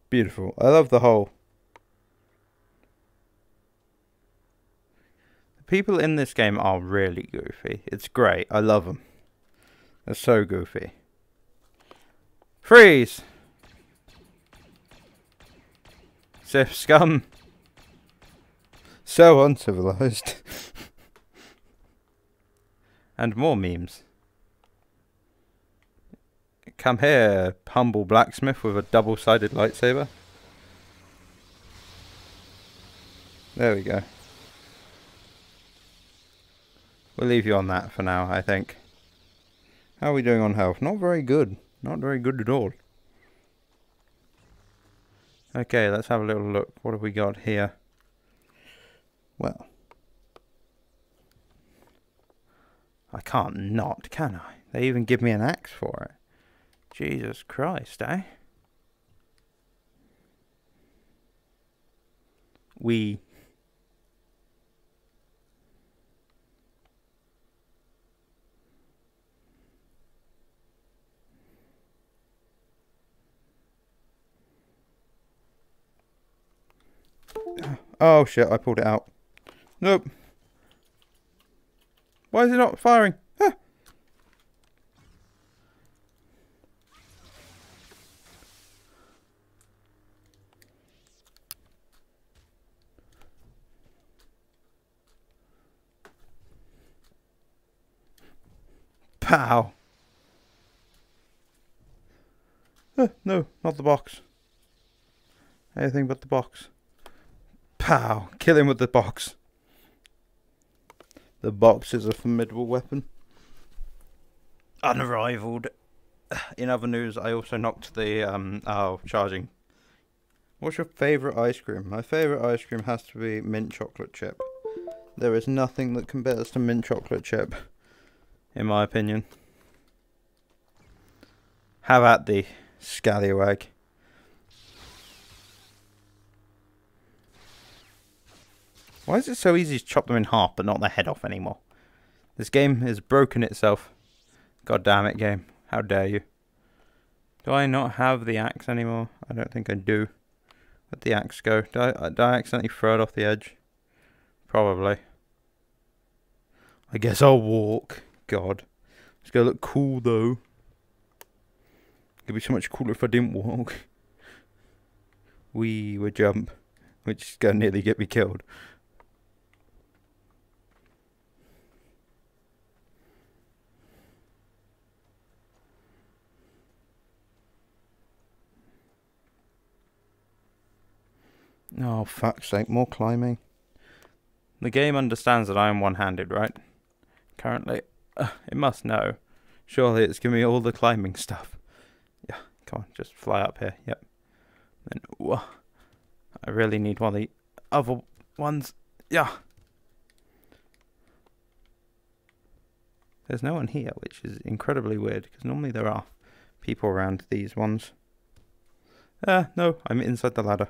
Beautiful. I love the whole. People in this game are really goofy. It's great. I love them. They're so goofy. Freeze! Sith scum. So uncivilized. and more memes. Come here, humble blacksmith with a double-sided lightsaber. There we go. We'll leave you on that for now, I think. How are we doing on health? Not very good. Not very good at all. Okay, let's have a little look. What have we got here? Well. I can't not, can I? They even give me an axe for it. Jesus Christ, eh? We Oh shit, I pulled it out. Nope. Why is it not firing? Ah. Pow. Ah, no, not the box. Anything but the box. Pow! Kill him with the box. The box is a formidable weapon. Unrivaled. In other news, I also knocked the, um, oh, charging. What's your favourite ice cream? My favourite ice cream has to be mint chocolate chip. There is nothing that compares to mint chocolate chip, in my opinion. Have at the scallywag. Why is it so easy to chop them in half but not their head off anymore? This game has broken itself. God damn it, game. How dare you. Do I not have the axe anymore? I don't think I do. Where'd the axe go? Did I, I accidentally throw it off the edge? Probably. I guess I'll walk. God. It's gonna look cool though. It'd be so much cooler if I didn't walk. We would jump. Which is gonna nearly get me killed. Oh, fuck's sake, more climbing. The game understands that I am one-handed, right? Currently. Uh, it must know. Surely it's giving me all the climbing stuff. Yeah, come on, just fly up here. Yep. Then. I really need one of the other ones. Yeah. There's no one here, which is incredibly weird, because normally there are people around these ones. Ah, uh, no, I'm inside the ladder.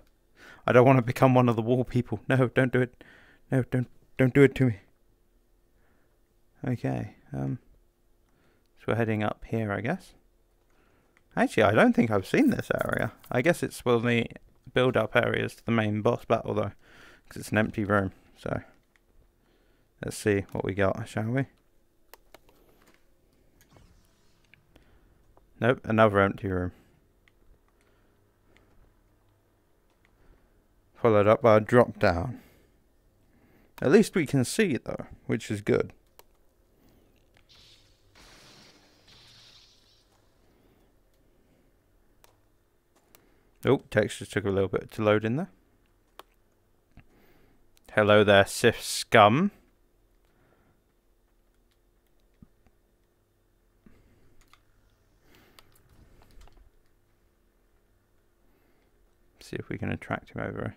I don't want to become one of the wall people. No, don't do it. No, don't don't do it to me. Okay. Um. So we're heading up here, I guess. Actually, I don't think I've seen this area. I guess it's one of the build-up areas to the main boss battle, though, because it's an empty room. So let's see what we got, shall we? Nope, another empty room. Followed up by a drop down. At least we can see it though, which is good. Oh, text just took a little bit to load in there. Hello there, Sith scum. See if we can attract him over.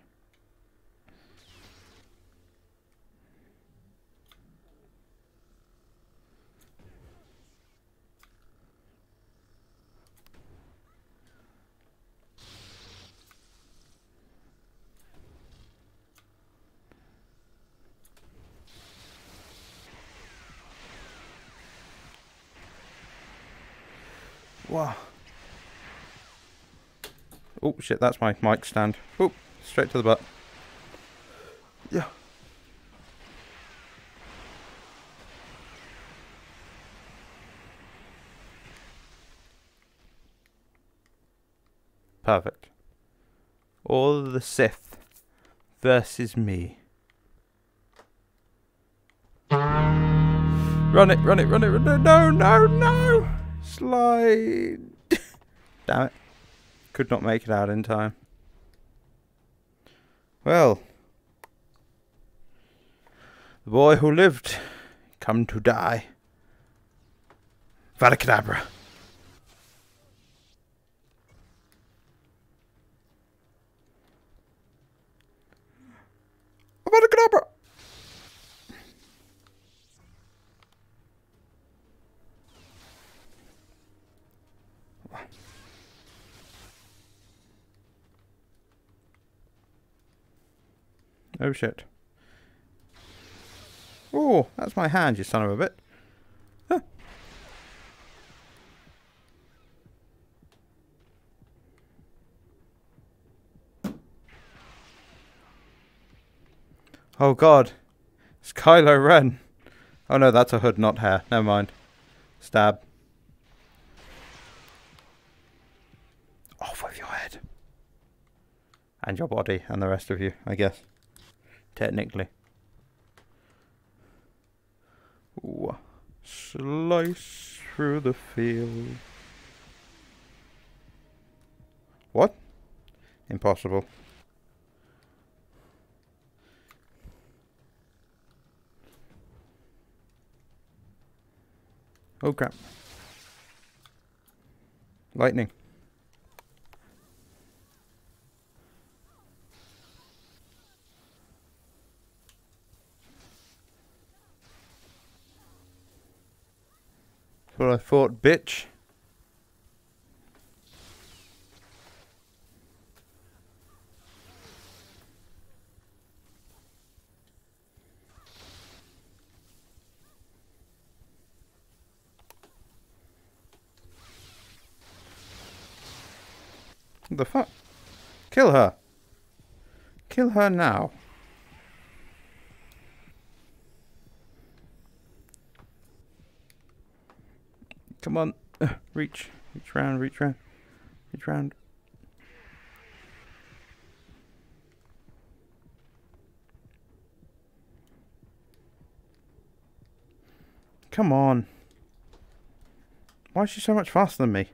Wow. Oh shit, that's my mic stand. Oh, straight to the butt. Yeah. Perfect. All the Sith versus me. Run it, run it, run it, run it. No, no, no! Slide. Damn it. Could not make it out in time. Well. The boy who lived Come to die. Vadakadabra. Vadakadabra. Oh shit. Oh, that's my hand, you son of a bit. Huh. Oh god. It's Kylo Ren. Oh no, that's a hood, not hair. Never mind. Stab. Off with your head. And your body, and the rest of you, I guess. Technically. Ooh. Slice through the field. What? Impossible. Oh crap. Lightning. That's what I thought, bitch. The fuck? Kill her. Kill her now. Come on. Uh, reach. Reach round, reach round. Reach round. Come on. Why is she so much faster than me?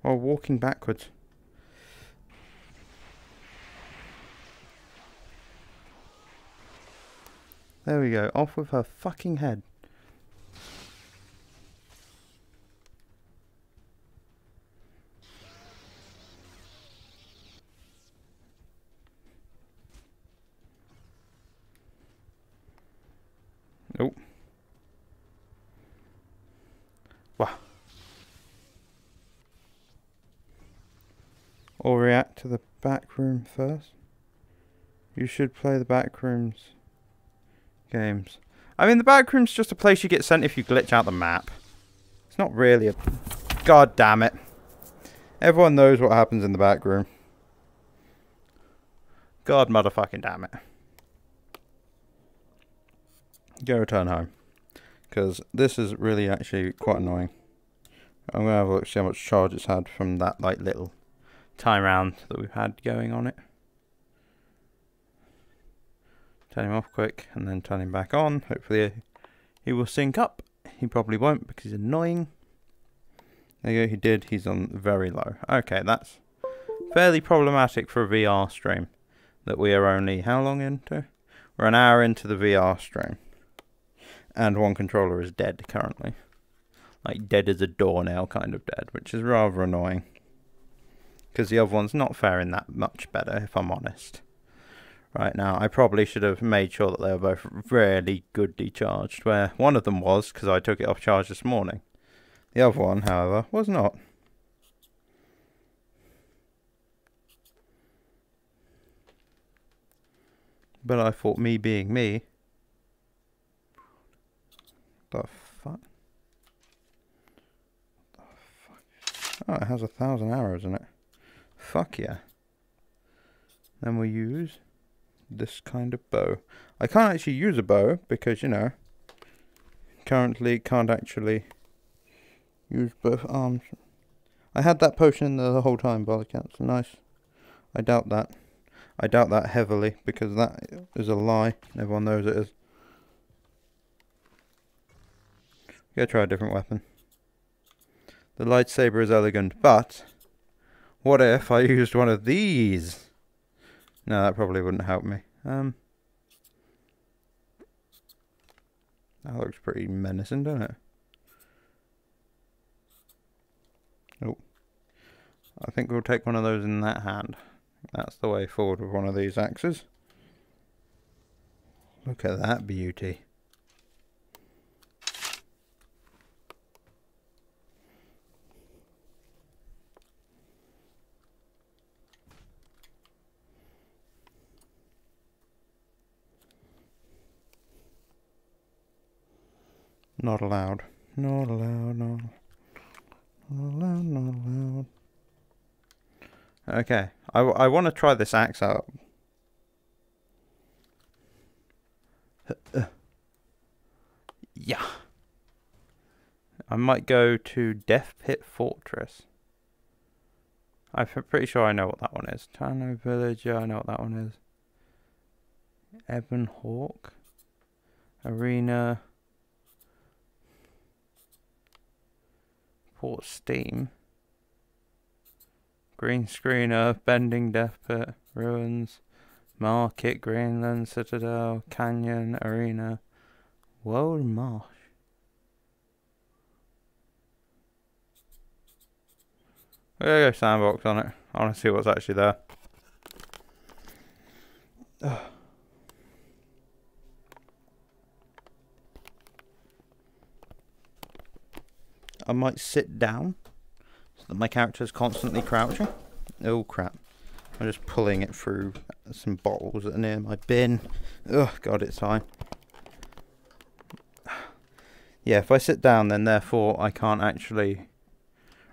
While walking backwards. There we go. Off with her fucking head. Oh. Wow. Or react to the back room first. You should play the back rooms games. I mean, the back room's just a place you get sent if you glitch out the map. It's not really a... God damn it. Everyone knows what happens in the back room. God motherfucking damn it. Go return home. Because this is really actually quite annoying. I'm going to have a look see how much charge it's had from that like little time round that we've had going on it. Turn him off quick and then turn him back on. Hopefully uh, he will sync up. He probably won't because he's annoying. There you go, he did. He's on very low. Okay, that's fairly problematic for a VR stream. That we are only, how long into? We're an hour into the VR stream. And one controller is dead currently. Like dead as a doornail kind of dead, which is rather annoying. Because the other one's not faring that much better, if I'm honest right now. I probably should have made sure that they were both really goodly charged, where one of them was, because I took it off charge this morning. The other one, however, was not. But I thought me being me. The fuck? The fuck? Oh, it has a thousand arrows in it. Fuck yeah. Then we'll use this kind of bow. I can't actually use a bow because, you know, currently can't actually use both arms. I had that potion there the whole time by the counts. Nice. I doubt that. I doubt that heavily because that is a lie. Everyone knows it is. Gotta try a different weapon. The lightsaber is elegant, but what if I used one of these? No, that probably wouldn't help me. Um, That looks pretty menacing, doesn't it? Oh. I think we'll take one of those in that hand. That's the way forward with one of these axes. Look at that beauty. Not allowed. Not allowed, not, allowed, not allowed. Okay, I, I want to try this axe out. Yeah. I might go to Death Pit Fortress. I'm pretty sure I know what that one is. Tano Village, yeah, I know what that one is. Ebon Hawk. Arena. Port Steam. Green Screener, Bending Death Pit, Ruins, Market, Greenland, Citadel, Canyon, Arena, World Marsh. We're gonna go sandbox on it. I wanna see what's actually there. Ugh. I might sit down so that my character is constantly crouching. Oh crap. I'm just pulling it through some bottles that are near my bin. Oh god, it's fine. Yeah, if I sit down then therefore I can't actually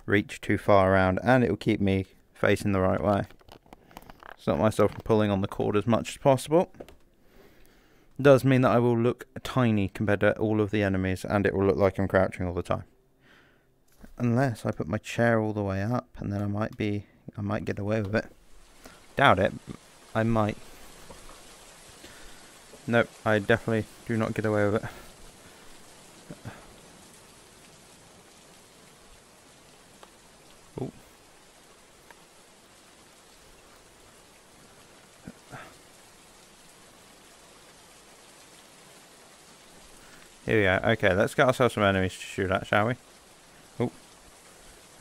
reach too far around and it will keep me facing the right way. Stop myself from pulling on the cord as much as possible. Does mean that I will look tiny compared to all of the enemies and it will look like I'm crouching all the time. Unless I put my chair all the way up and then I might be, I might get away with it. Doubt it. I might. Nope, I definitely do not get away with it. Here we go. Okay, let's get ourselves some enemies to shoot at, shall we?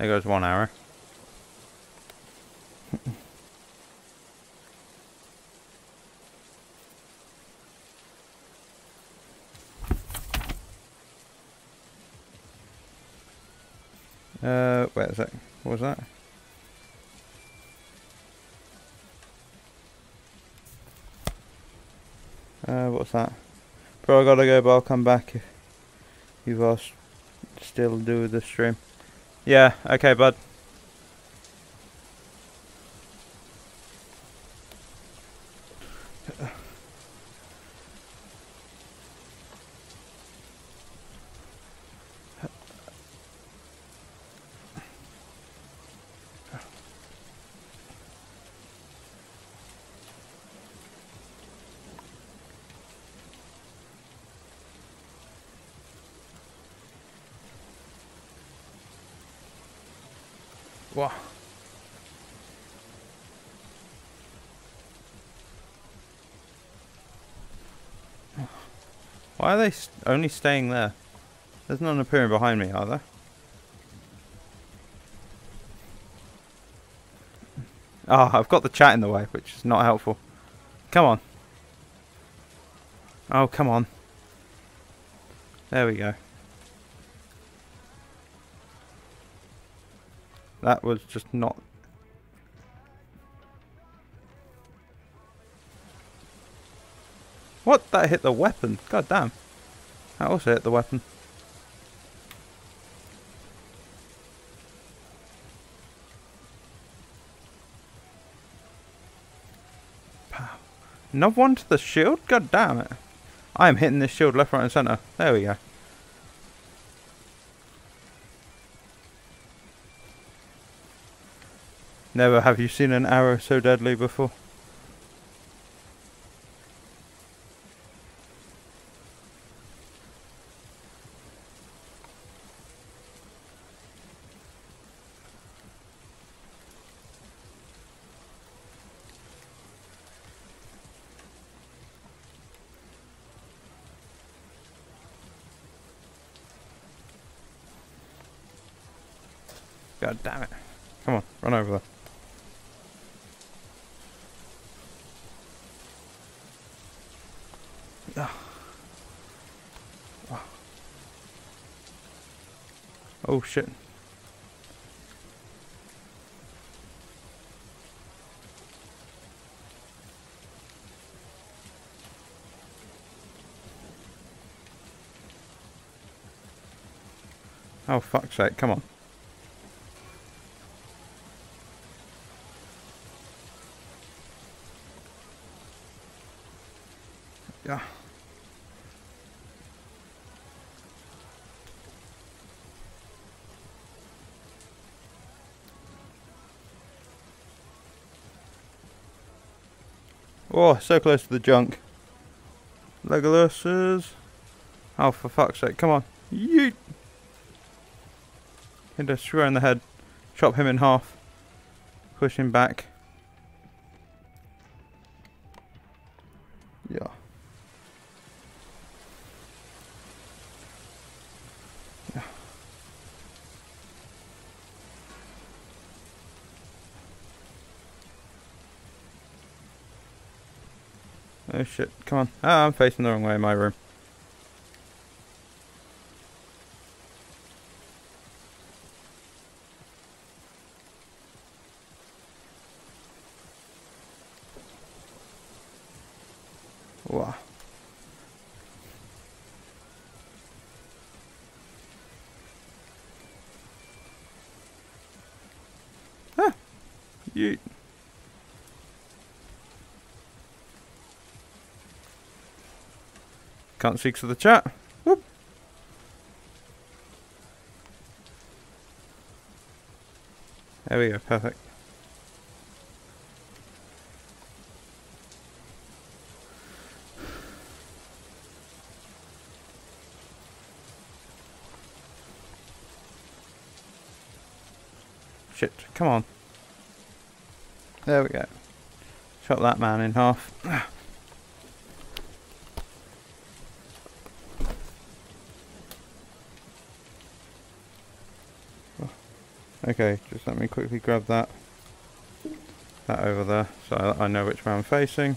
There goes one arrow. uh, wait a sec. What was that? Uh, what's that? Bro, I gotta go, but I'll come back if you've asked still do the stream. Yeah, okay, bud. What? Why are they only staying there? There's none appearing behind me, are there? Oh, I've got the chat in the way, which is not helpful. Come on. Oh, come on. There we go. That was just not... What? That hit the weapon. God damn. That also hit the weapon. Pow. Another one to the shield? God damn it. I am hitting this shield left, right and centre. There we go. Never have you seen an arrow so deadly before. Oh fuck's sake, come on. Yeah. Oh, so close to the junk. Legolas is... Oh, for fuck's sake, come on. Yeet! Hit a square in the head. Chop him in half. Push him back. Yeah. Yeah. Oh shit, come on. Ah, I'm facing the wrong way in my room. Wow. Ah. Yeet. Speak to the chat. Whoop. There we go, perfect. Shit, come on. There we go. Chop that man in half. Okay, just let me quickly grab that. That over there, so I know which way I'm facing.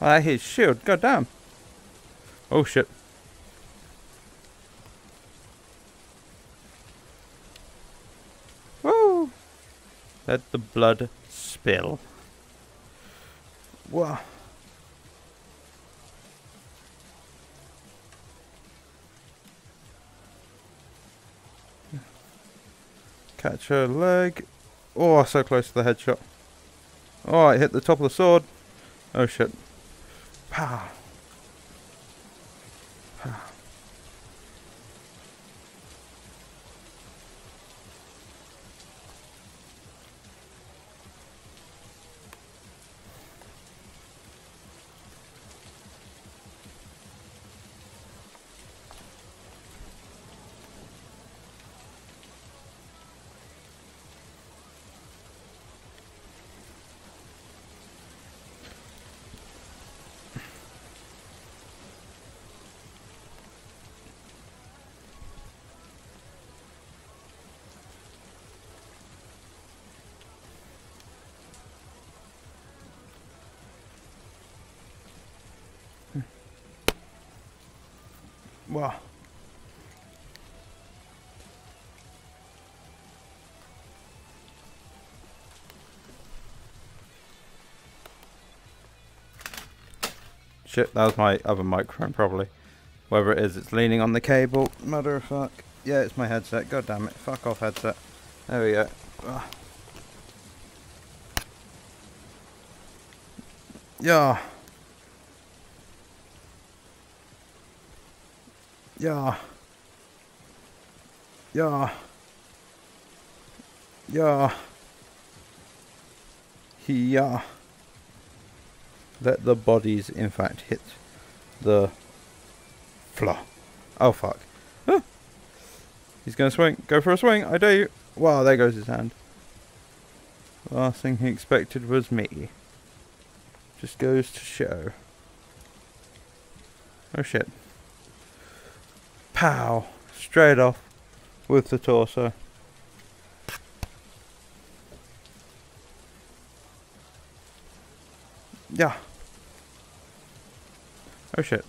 Ah, his shield. God damn. Oh shit. Woo! Let the blood spill. Wow. Catch her leg. Oh, so close to the headshot. Oh, it hit the top of the sword. Oh shit. Pow. Shit, that was my other microphone probably. Whether it is, it's leaning on the cable. Mother of fuck. Yeah, it's my headset. God damn it. Fuck off headset. There we go. Ugh. Yeah. Yeah. Yeah. Yeah. Yeah. Let the bodies, in fact, hit the floor. Oh, fuck. He's going to swing. Go for a swing. I dare you. Wow, there goes his hand. Last thing he expected was me. Just goes to show. Oh, shit. Pow. Straight off with the torso. Yeah. Oh shit.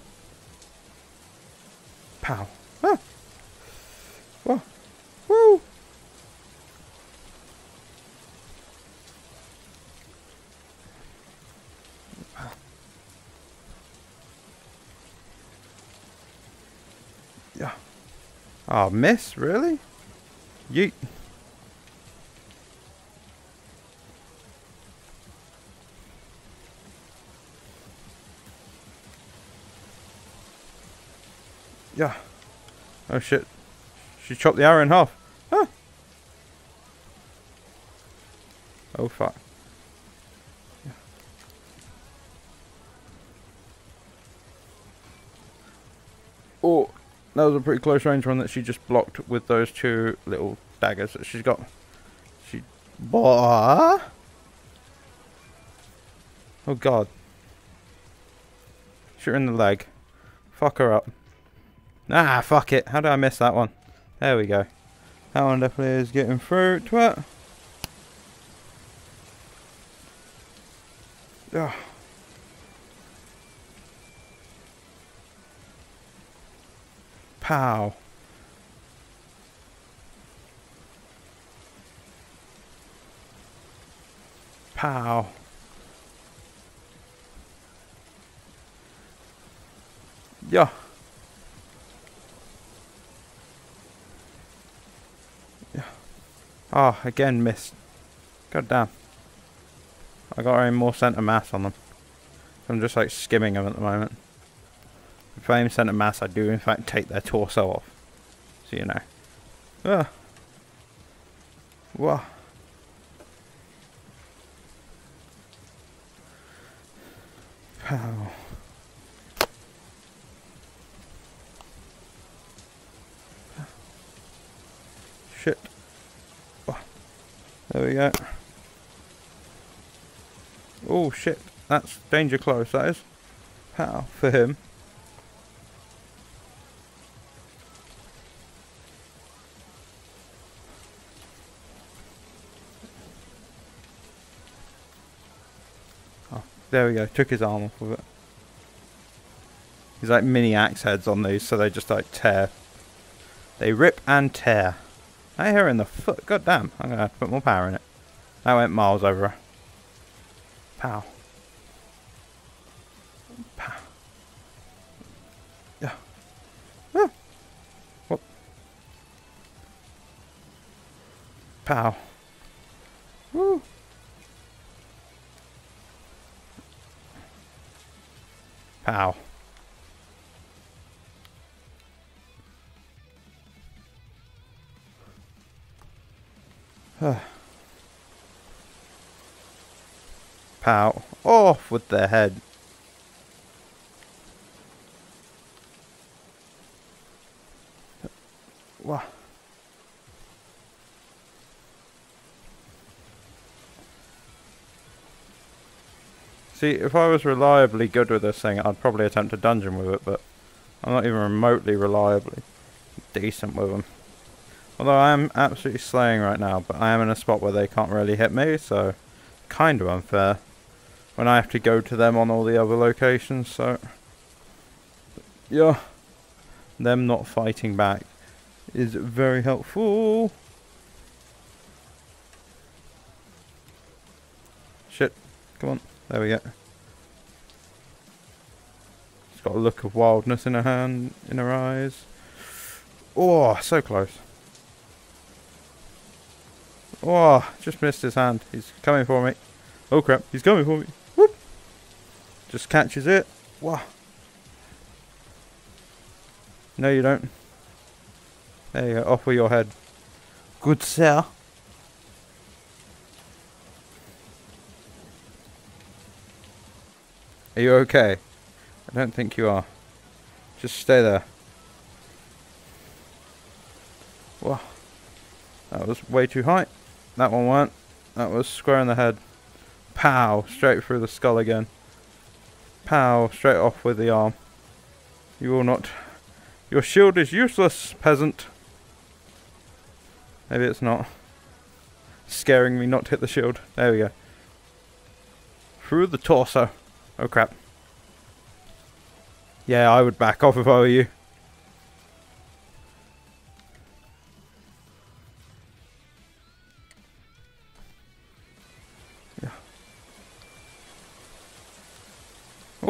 Pow. Ah. Whoa. Woo. Yeah. Oh, miss? Really? Yeet. Yeah. Oh shit. She chopped the arrow in half. Huh. Oh fuck. Yeah. Oh, that was a pretty close range one that she just blocked with those two little daggers that she's got. She... What? Oh god. Shoot her in the leg. Fuck her up. Ah, fuck it. How did I miss that one? There we go. That one definitely is getting through. Twat. Yeah. Pow. Pow. Yeah. Oh, again missed. God damn. I got any more centre mass on them. I'm just like skimming them at the moment. If I aim centre mass, I do in fact take their torso off. So you know. Ah. Whoa. Pow. Shit. There we go. Oh shit, that's danger close that is. How for him. Oh, there we go, took his arm off with it. He's like mini axe heads on these, so they just like tear. They rip and tear. I hear her in the foot. God damn. I'm going to put more power in it. That went miles over her. Pow. Pow. Yeah. Ah. Whoop. Pow. The head. What? See, if I was reliably good with this thing, I'd probably attempt a dungeon with it, but I'm not even remotely reliably decent with them. Although I am absolutely slaying right now, but I am in a spot where they can't really hit me, so kind of unfair. When I have to go to them on all the other locations, so... Yeah. Them not fighting back is very helpful. Shit. Come on. There we go. She's got a look of wildness in her hand, in her eyes. Oh, so close. Oh, just missed his hand. He's coming for me. Oh crap, he's coming for me. Just catches it. Wow. No, you don't. There you go, off with your head. Good sir. Are you okay? I don't think you are. Just stay there. Wow. That was way too high. That one went. That was square in the head. Pow! Straight through the skull again. Pow! Straight off with the arm. You will not... Your shield is useless, peasant. Maybe it's not. Scaring me not to hit the shield. There we go. Through the torso. Oh crap. Yeah, I would back off if I were you.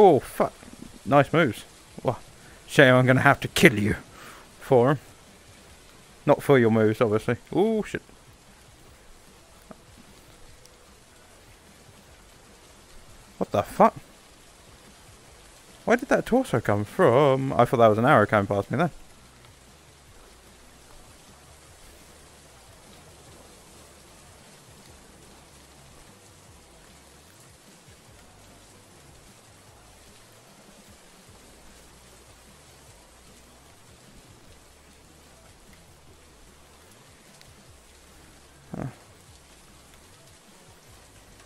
Oh, fuck. Nice moves. Well, shame I'm going to have to kill you for him. Not for your moves, obviously. Oh, shit. What the fuck? Where did that torso come from? I thought that was an arrow coming past me then.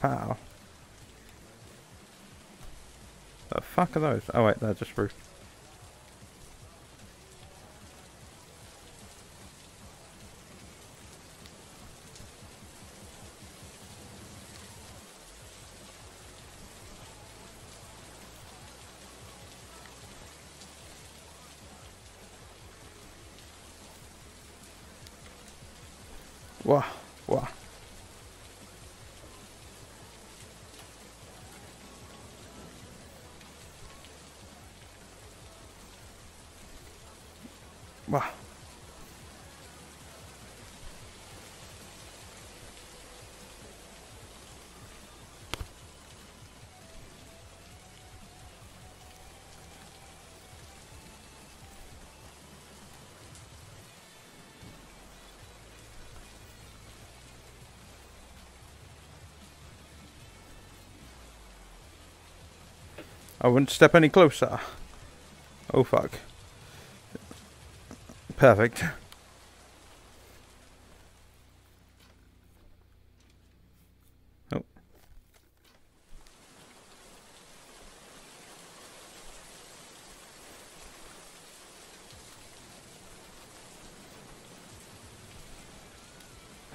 Pow. The fuck are those? Oh wait, they're just roof. Wow, wow. Wow. I wouldn't step any closer. Oh fuck. Perfect. Oh.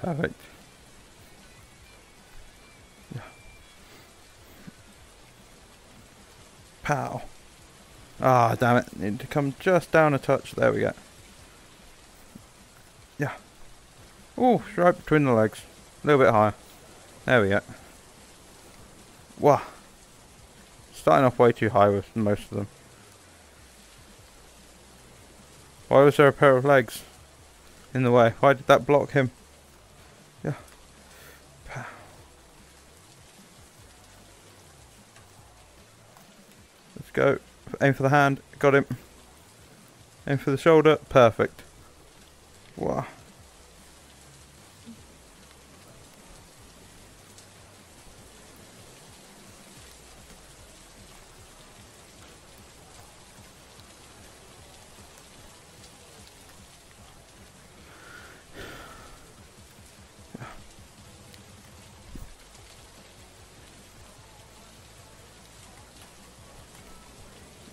Perfect. Yeah. Pow. Ah, damn it. Need to come just down a touch. There we go. Yeah. Oh, right between the legs. A little bit higher. There we go. Wow. Starting off way too high with most of them. Why was there a pair of legs in the way? Why did that block him? Go. Aim for the hand. Got him. Aim for the shoulder. Perfect. Wow.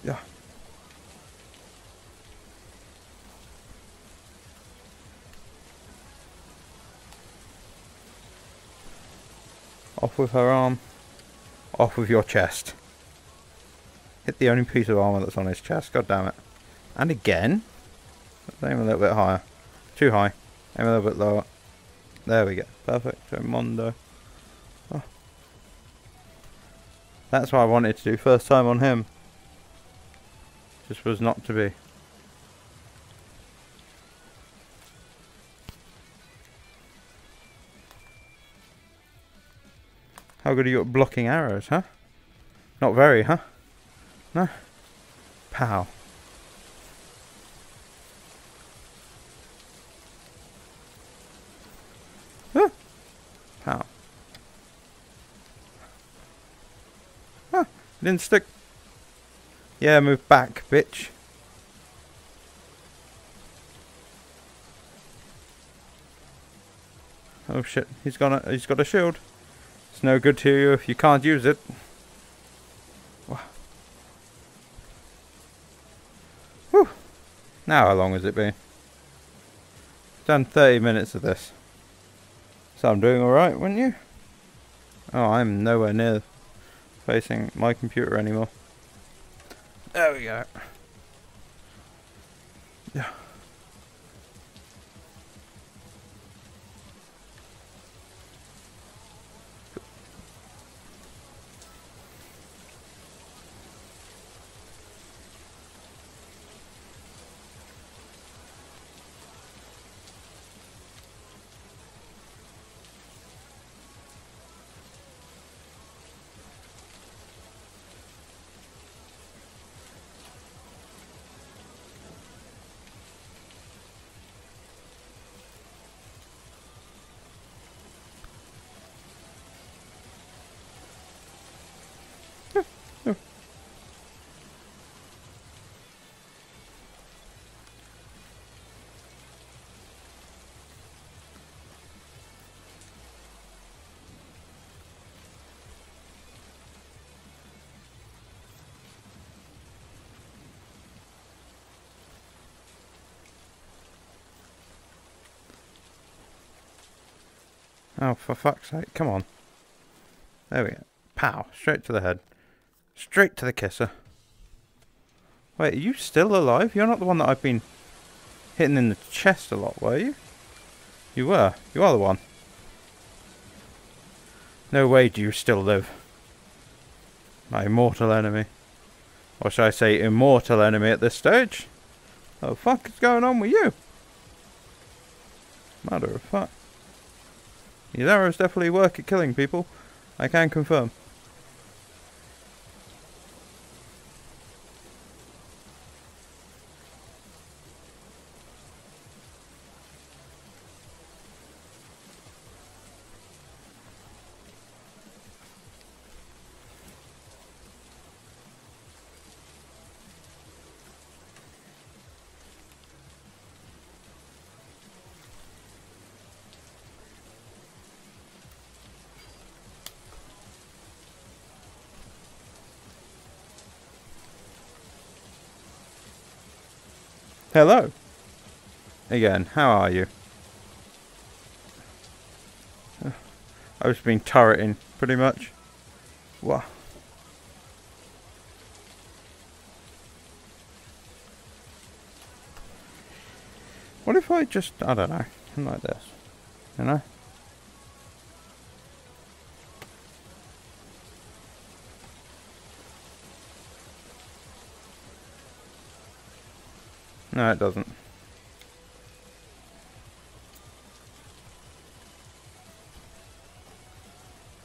Yeah. Off with her arm. Off of your chest. Hit the only piece of armour that's on his chest. God damn it. And again. Aim a little bit higher. Too high. Aim a little bit lower. There we go. Perfect. So Mondo. Oh. That's what I wanted to do. First time on him. Just was not to be. Good are you at blocking arrows, huh? Not very, huh? No? Pow. Huh? Pow. Huh? Didn't stick. Yeah, move back, bitch. Oh shit, he's got a he's got a shield. It's no good to you if you can't use it. Whew. Now how long has it been? Done 30 minutes of this. So I'm doing alright, wouldn't you? Oh, I'm nowhere near facing my computer anymore. There we go. Yeah. Oh, for fuck's sake, come on. There we go. Pow, straight to the head. Straight to the kisser. Wait, are you still alive? You're not the one that I've been hitting in the chest a lot, were you? You were. You are the one. No way do you still live. My mortal enemy. Or should I say immortal enemy at this stage? Oh fuck is going on with you? Matter of fact. These arrows definitely work at killing people. I can confirm. Hello. Again, how are you? I've just been turreting, pretty much. What? What if I just, I don't know, like this, you know? No, it doesn't.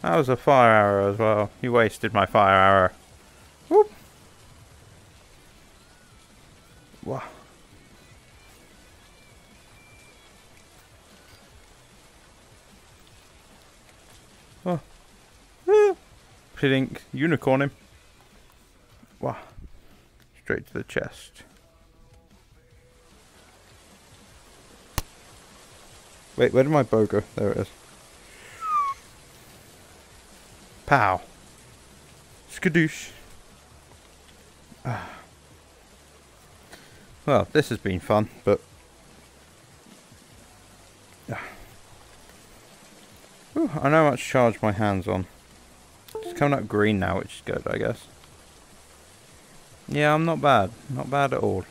That was a fire arrow as well. You wasted my fire arrow. Whoop. Wow. Oh. Ah. Pink unicorn him. Wow. Straight to the chest. Wait, where did my bow go? There it is. Pow. Skadoosh. Ah. Well, this has been fun, but... Ah. Ooh, I know how much charge my hand's on. It's coming up green now, which is good, I guess. Yeah, I'm not bad. Not bad at all.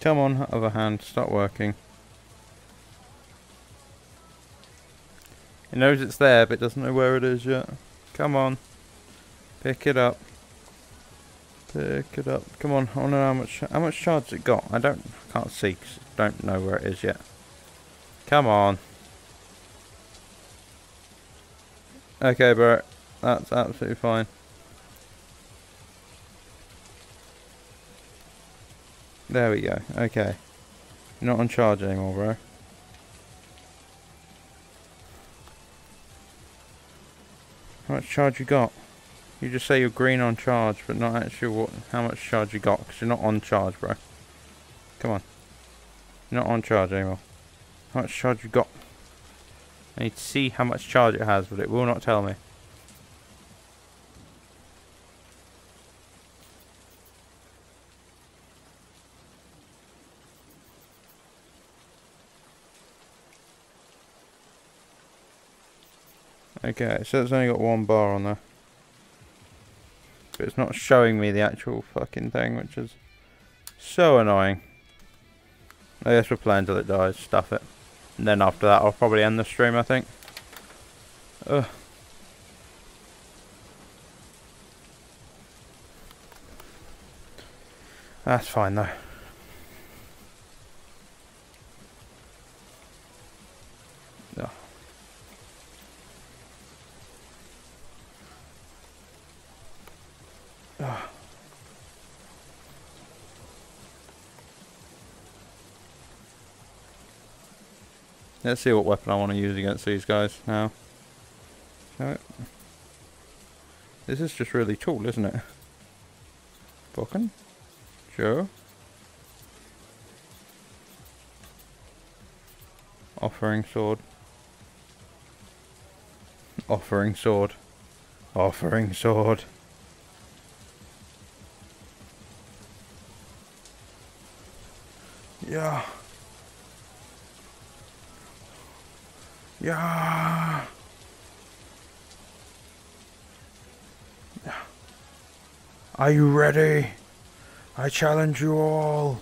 Come on, other hand, start working. It knows it's there, but doesn't know where it is yet. Come on. Pick it up. Pick it up. Come on, I want to know how much, how much charge it got. I don't, can't see, cause I don't know where it is yet. Come on. Okay, bro. That's absolutely fine. There we go. Okay. Not on charge anymore, bro. How much charge you got? You just say you're green on charge, but not actually what, how much charge you got, because you're not on charge, bro. Come on. Not on charge anymore. How much charge you got? I need to see how much charge it has, but it will not tell me. Okay, so it's only got one bar on there. But it's not showing me the actual fucking thing, which is so annoying. I guess we're playing till it dies, stuff it. And then after that I'll probably end the stream, I think. Ugh. That's fine though. Let's see what weapon I want to use against these guys now. This is just really cool, isn't it? Bokken? Joe? Offering sword. Offering sword. Offering sword. Yeah. Yeah. Are you ready? I challenge you all.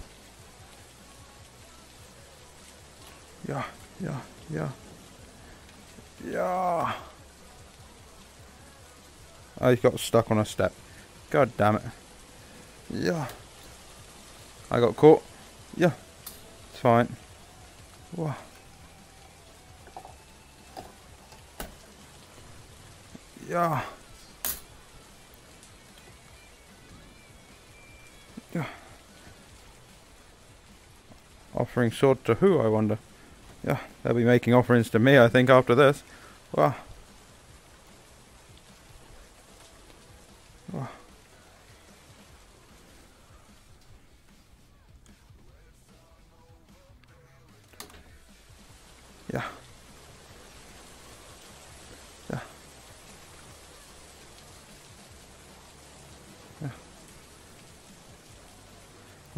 Yeah, yeah, yeah. Yeah. I got stuck on a step. God damn it. Yeah. I got caught. Yeah. It's fine. Whoa. Yeah. Yeah. Offering sword to who, I wonder? Yeah, they'll be making offerings to me, I think, after this. Wow.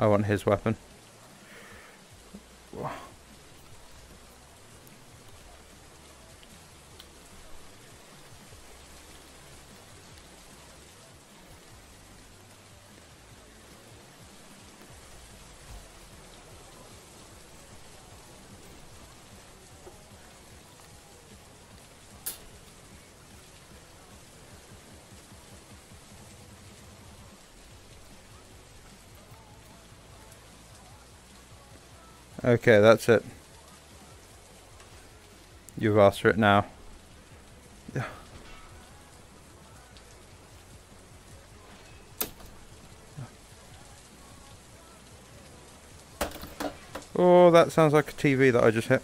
I want his weapon. Okay, that's it. You've asked for it now. Yeah. Oh, that sounds like a TV that I just hit.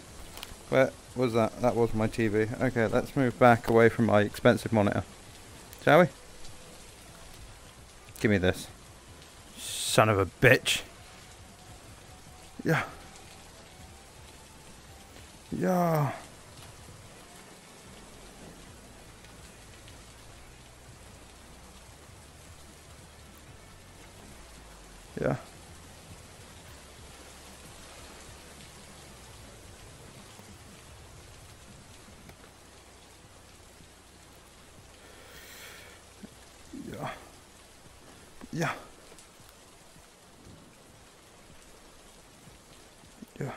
Where was that? That was my TV. Okay, let's move back away from my expensive monitor. Shall we? Give me this. Son of a bitch. Yeah. Ja. Ja. Ja. Yeah.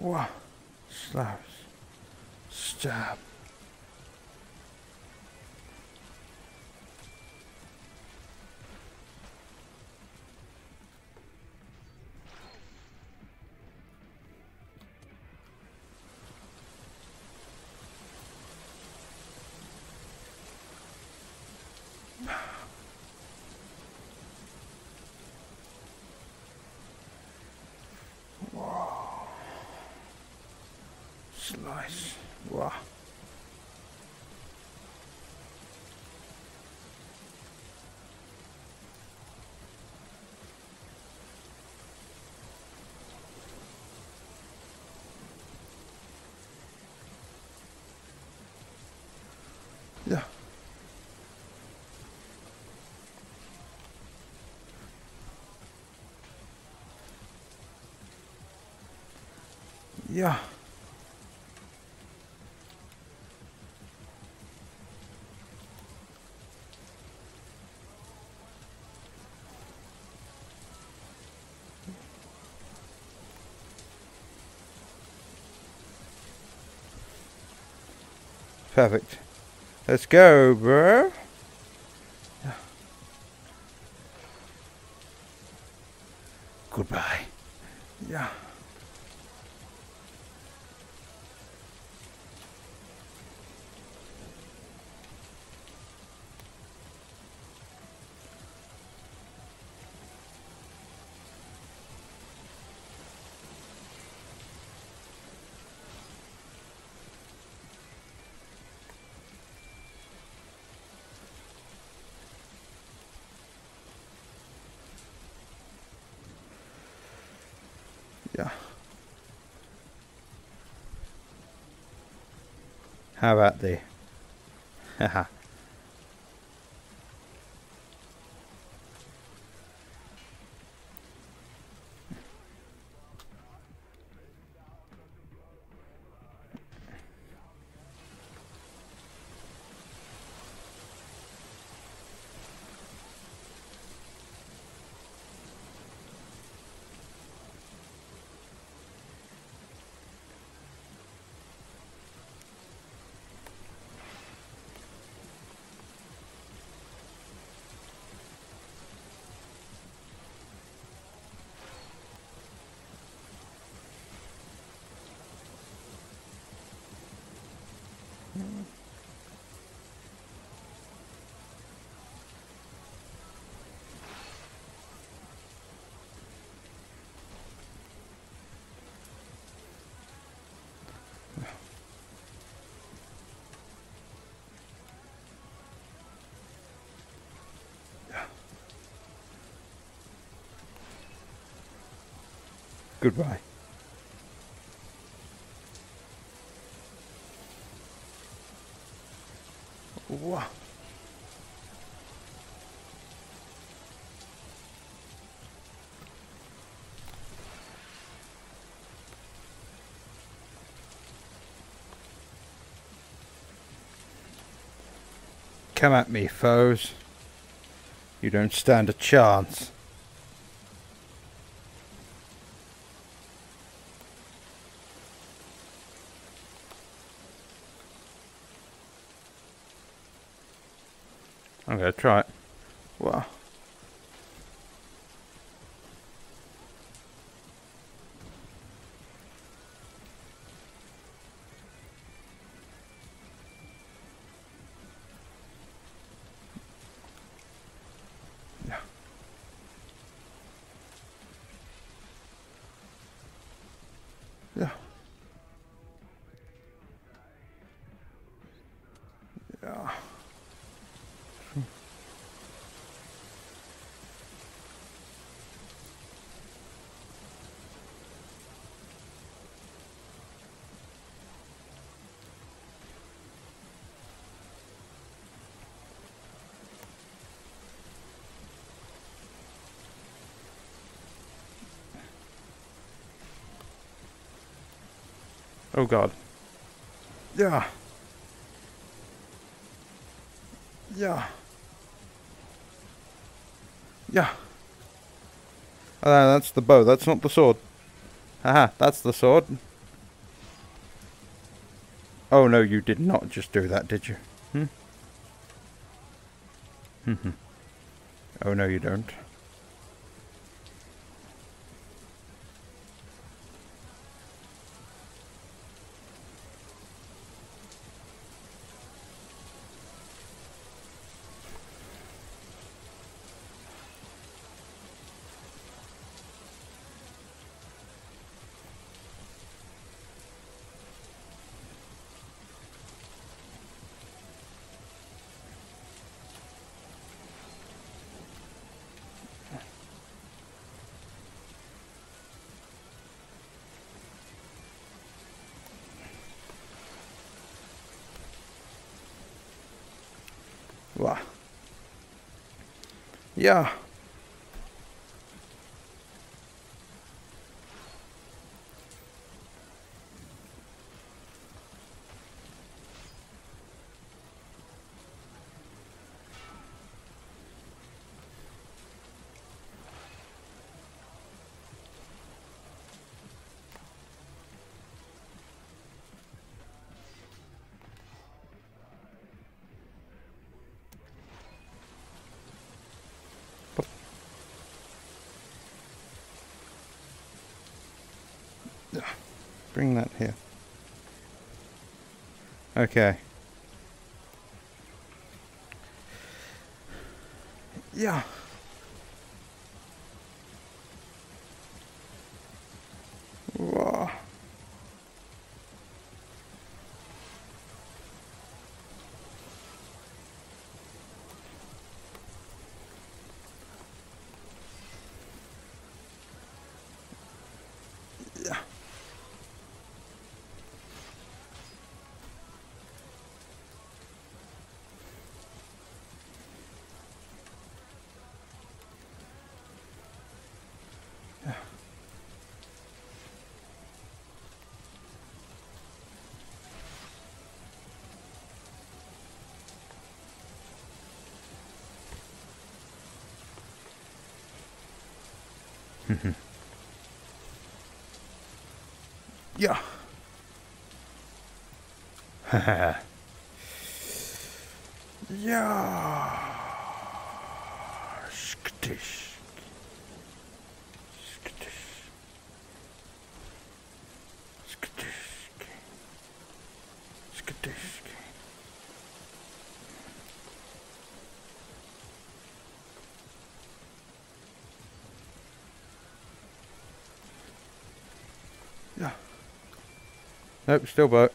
Wah. Slash. Stab. Slice. Wow. Yeah. Yeah. Perfect. Let's go, bro. Yeah. Goodbye. Yeah. Yeah. How about the? Haha. Goodbye. Wow. Come at me, foes. You don't stand a chance. I'm gonna try it. Wow. Yeah. Yeah. Yeah. Oh god. Yeah. Yeah. Yeah. Oh, that's the bow. That's not the sword. Haha, that's the sword. Oh no, you did not just do that, did you? Hmm? Hmm. oh no, you don't. Wow. Yeah. Bring that here. Okay. Yeah. Whoa. Yeah. Yeah. yeah. Skitish. Nope, still broke.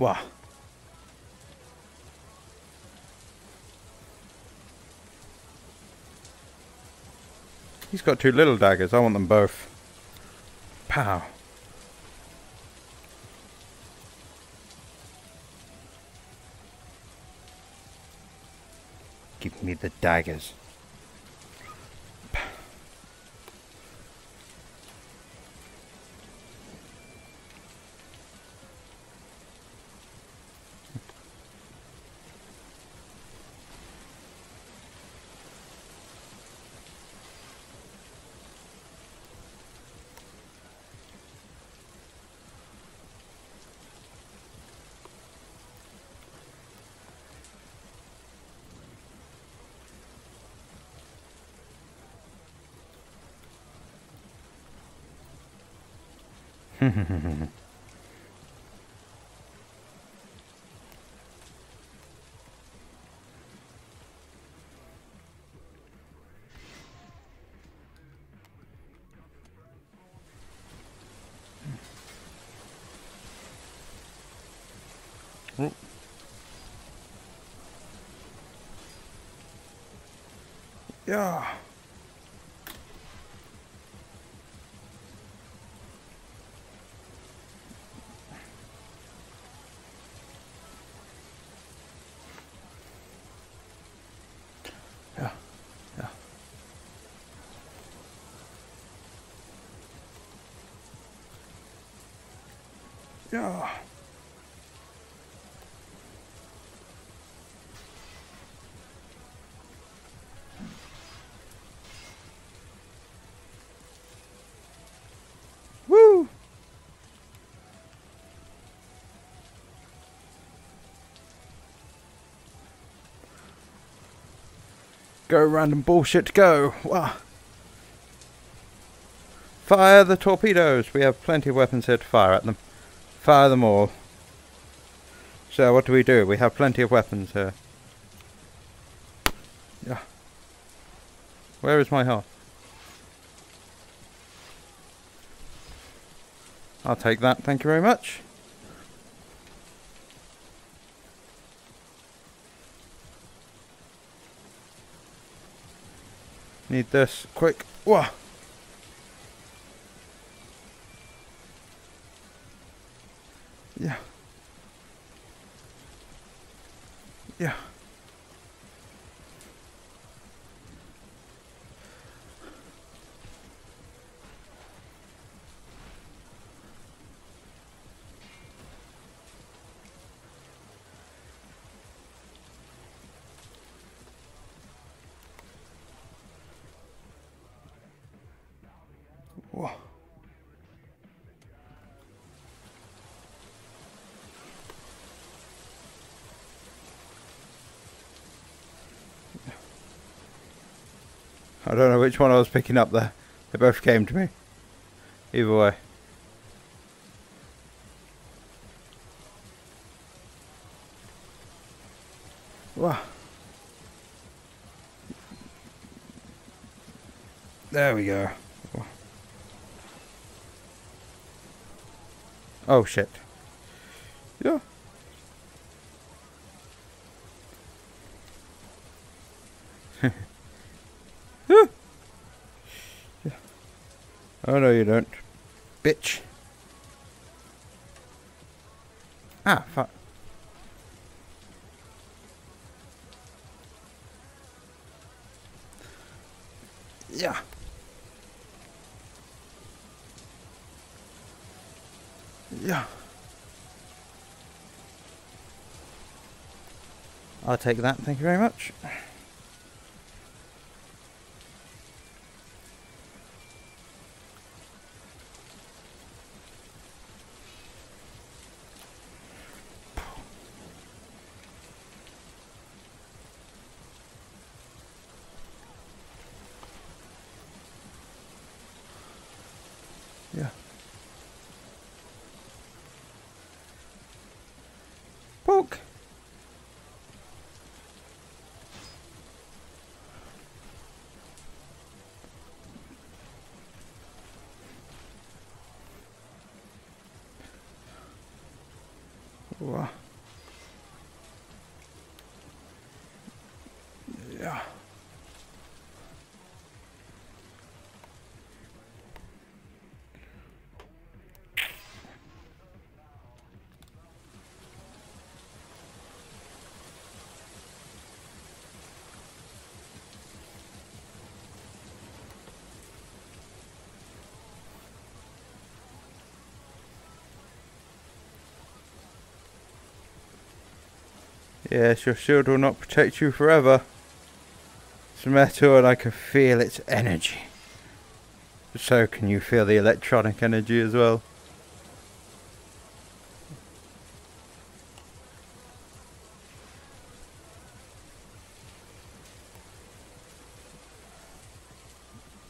Wow. He's got two little daggers. I want them both. Pow. Give me the daggers. Yeah. Yeah. Yeah. Yeah. Woo! Go random bullshit go. Wow. Fire the torpedoes. We have plenty of weapons here to fire at them. Fire them all. So what do we do? We have plenty of weapons here. Yeah. Where is my heart? I'll take that, thank you very much. Need this, quick. Whoa. Yeah. Yeah. Whoa. I don't know which one I was picking up there. They both came to me. Either way. Wow. There we go. Oh shit. Yeah. Yeah. Yeah. Oh no you don't. Bitch. Ah, fuck. Yeah. Yeah. I'll take that, thank you very much. Yeah. Poke. Whoa. Yeah. Yes, your shield will not protect you forever. It's metal and I can feel its energy. So can you feel the electronic energy as well?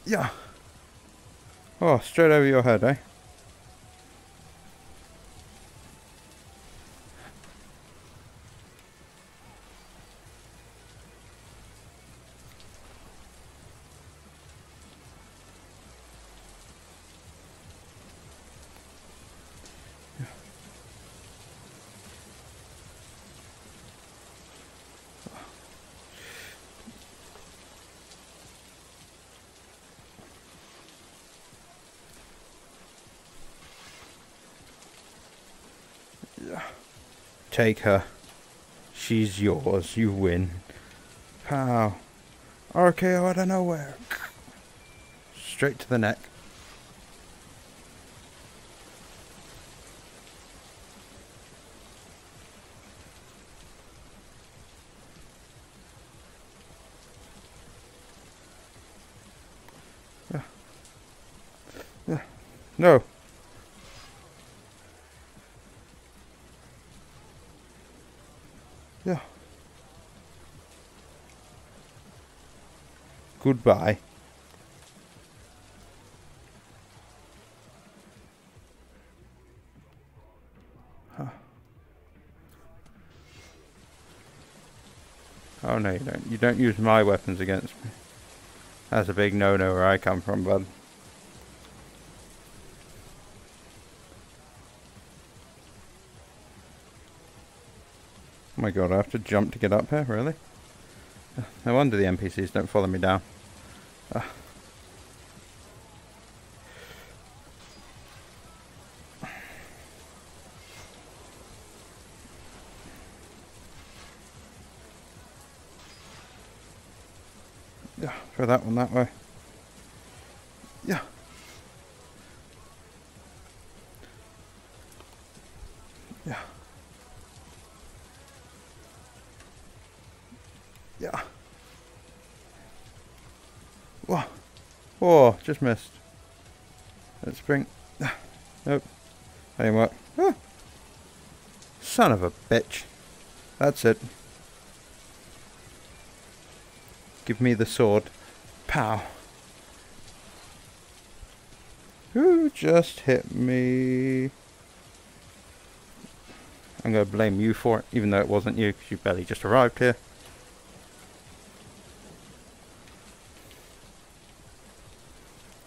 Yeah. Oh, straight over your head, eh? Take her. She's yours. You win. Pow. RKO out of nowhere. Straight to the neck. No. Yeah. Goodbye. Huh. Oh no, you don't. You don't use my weapons against me. That's a big no-no where I come from, bud. Oh my god, I have to jump to get up here, really? No wonder the NPCs don't follow me down. Uh. Yeah, throw that one that way. Yeah. Yeah. Whoa. Whoa, just missed. Let's bring... Nope. Didn't. Ah. Son of a bitch. That's it. Give me the sword. Pow. Who just hit me? I'm going to blame you for it, even though it wasn't you, because you barely just arrived here.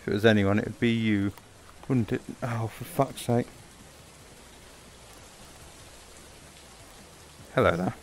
If it was anyone, it would be you, wouldn't it? Oh, for fuck's sake. Hello there.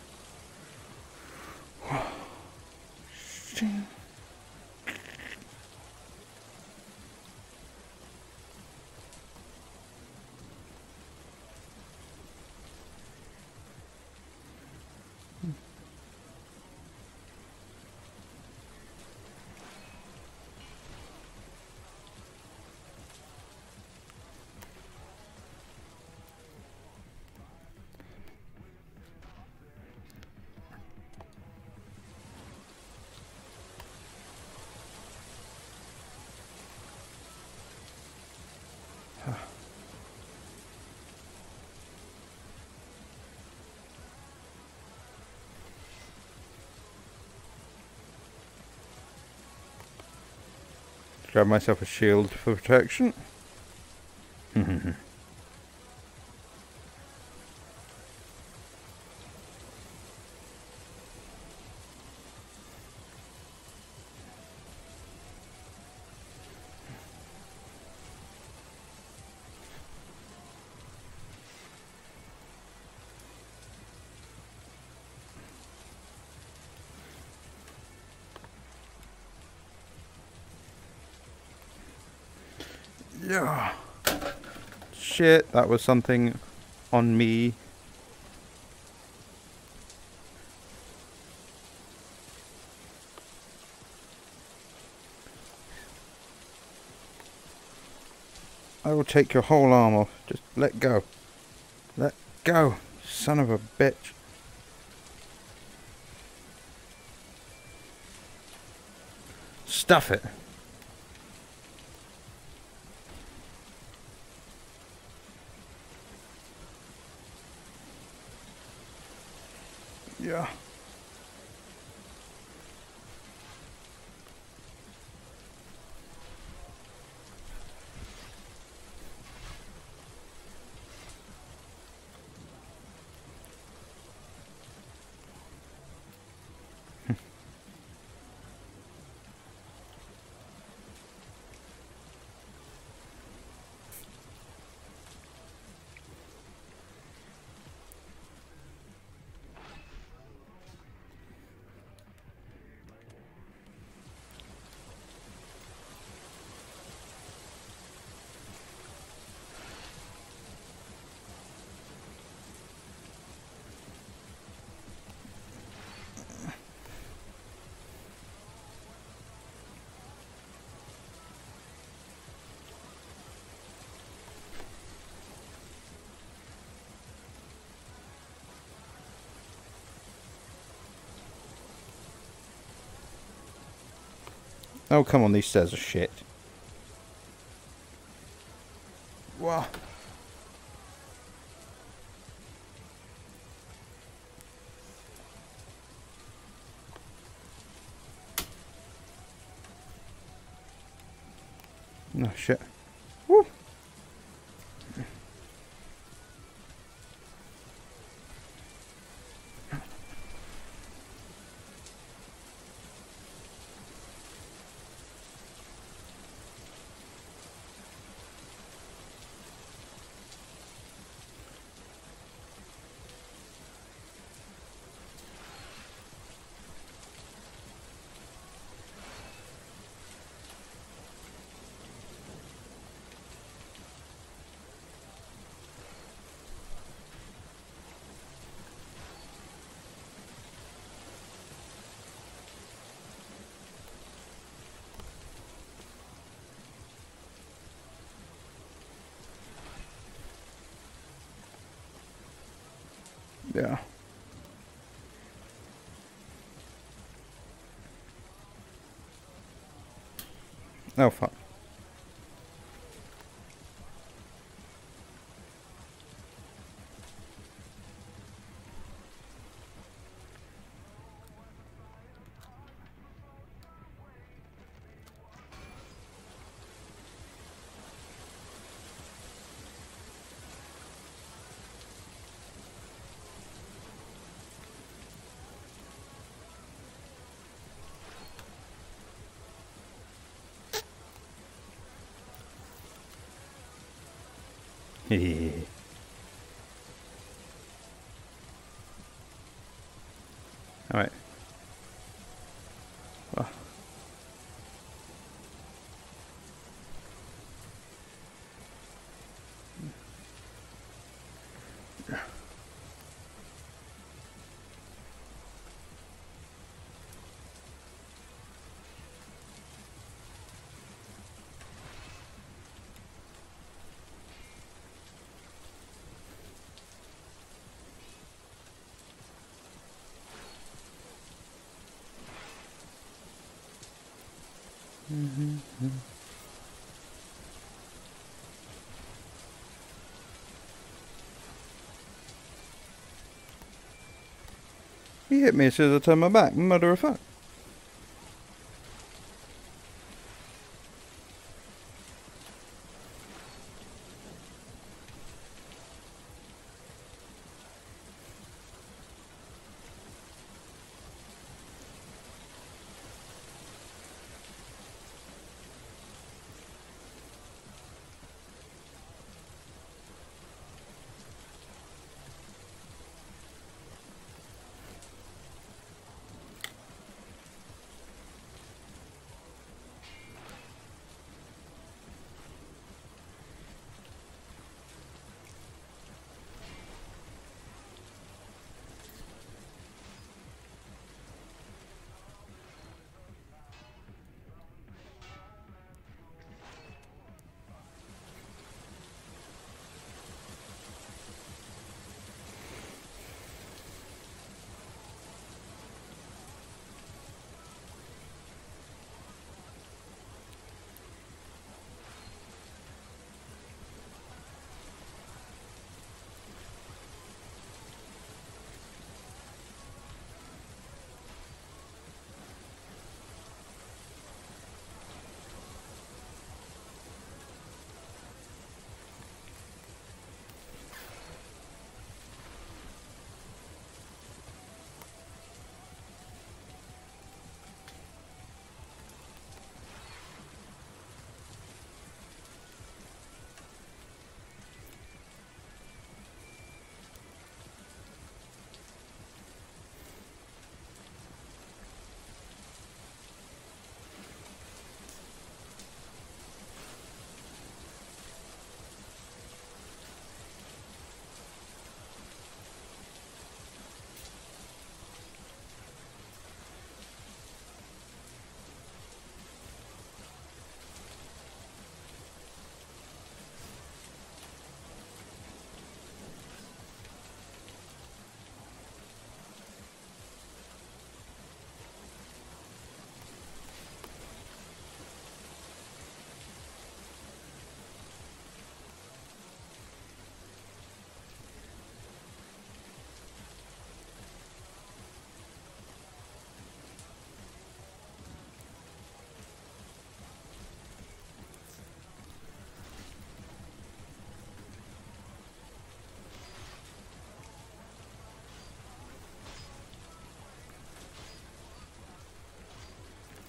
Grab myself a shield for protection. Yeah. Shit, that was something on me. I will take your whole arm off. Just let go. Let go, son of a bitch. Stuff it. Yeah. Oh, come on, these stairs are shit. Wow. Oh, shit. Woo. Yeah. Oh, fuck. Alright. He hit me as soon as I turned my back, mother of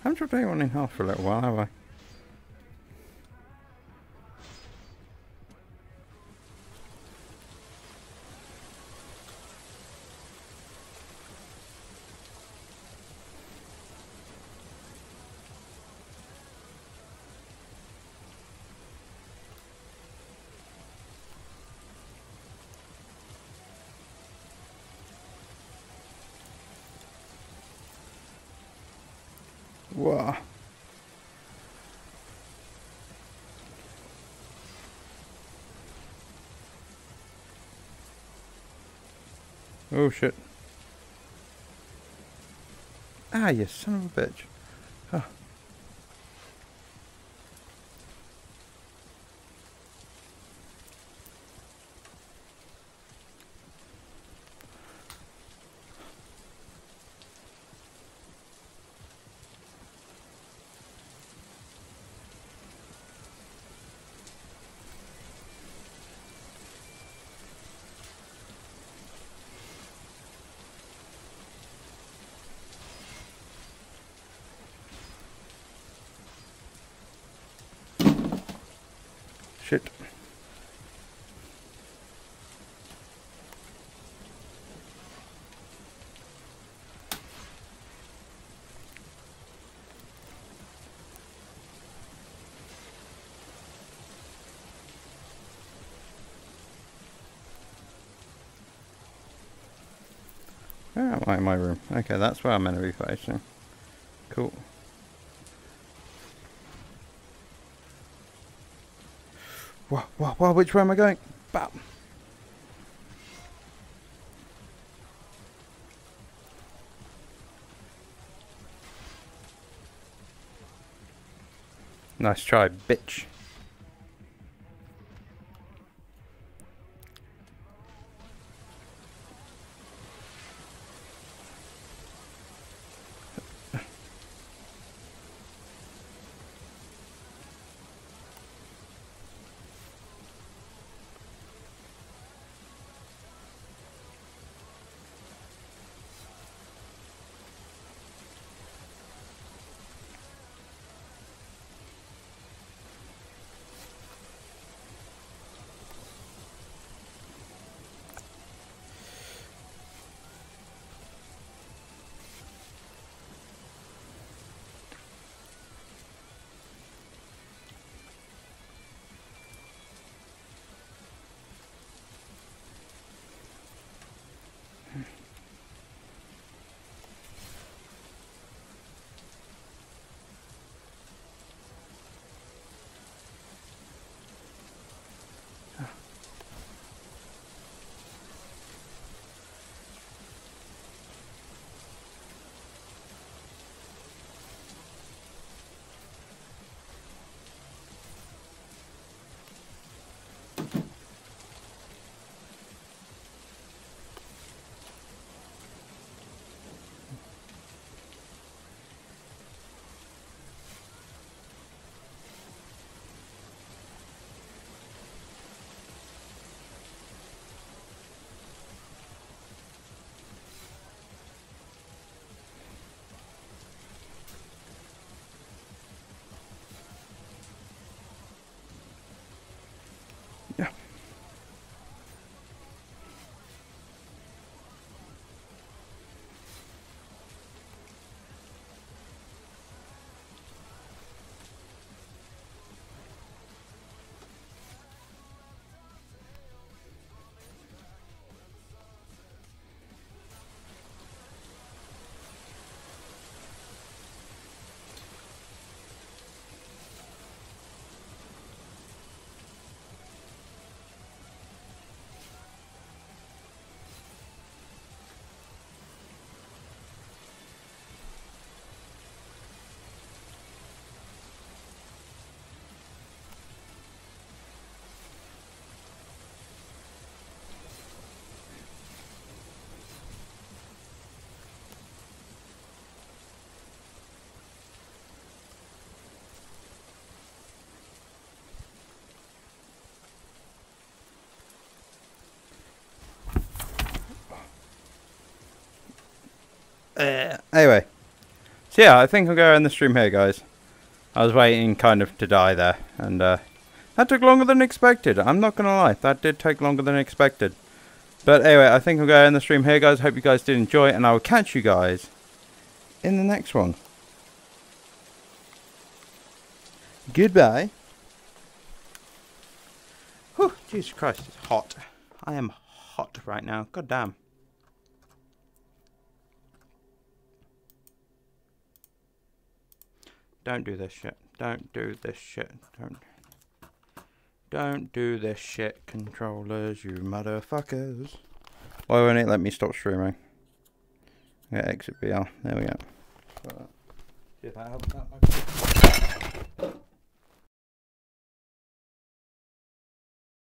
fuck. haven't dropped anyone in half for a little while, have I? Whoa. Oh shit. Ah, you son of a bitch. Huh. Shit. Oh, where am I in my room? Okay, that's where I'm meant to be facing. Cool. Whoa, whoa, whoa, which way am I going? Bam. Nice try, bitch. Uh, anyway, So yeah, I think I'll go end the stream here, guys. I was waiting kind of to die there, and uh, that took longer than expected. I'm not going to lie, that did take longer than expected. But anyway, I think I'll go end the stream here, guys. Hope you guys did enjoy, and I will catch you guys in the next one. Goodbye. Whew, Jesus Christ, it's hot. I am hot right now. God damn. Don't do this shit. Don't do this shit. Don't. Don't do this shit, controllers, you motherfuckers. Why won't it let me stop streaming? Yeah, exit BL. There we go. See if that helps.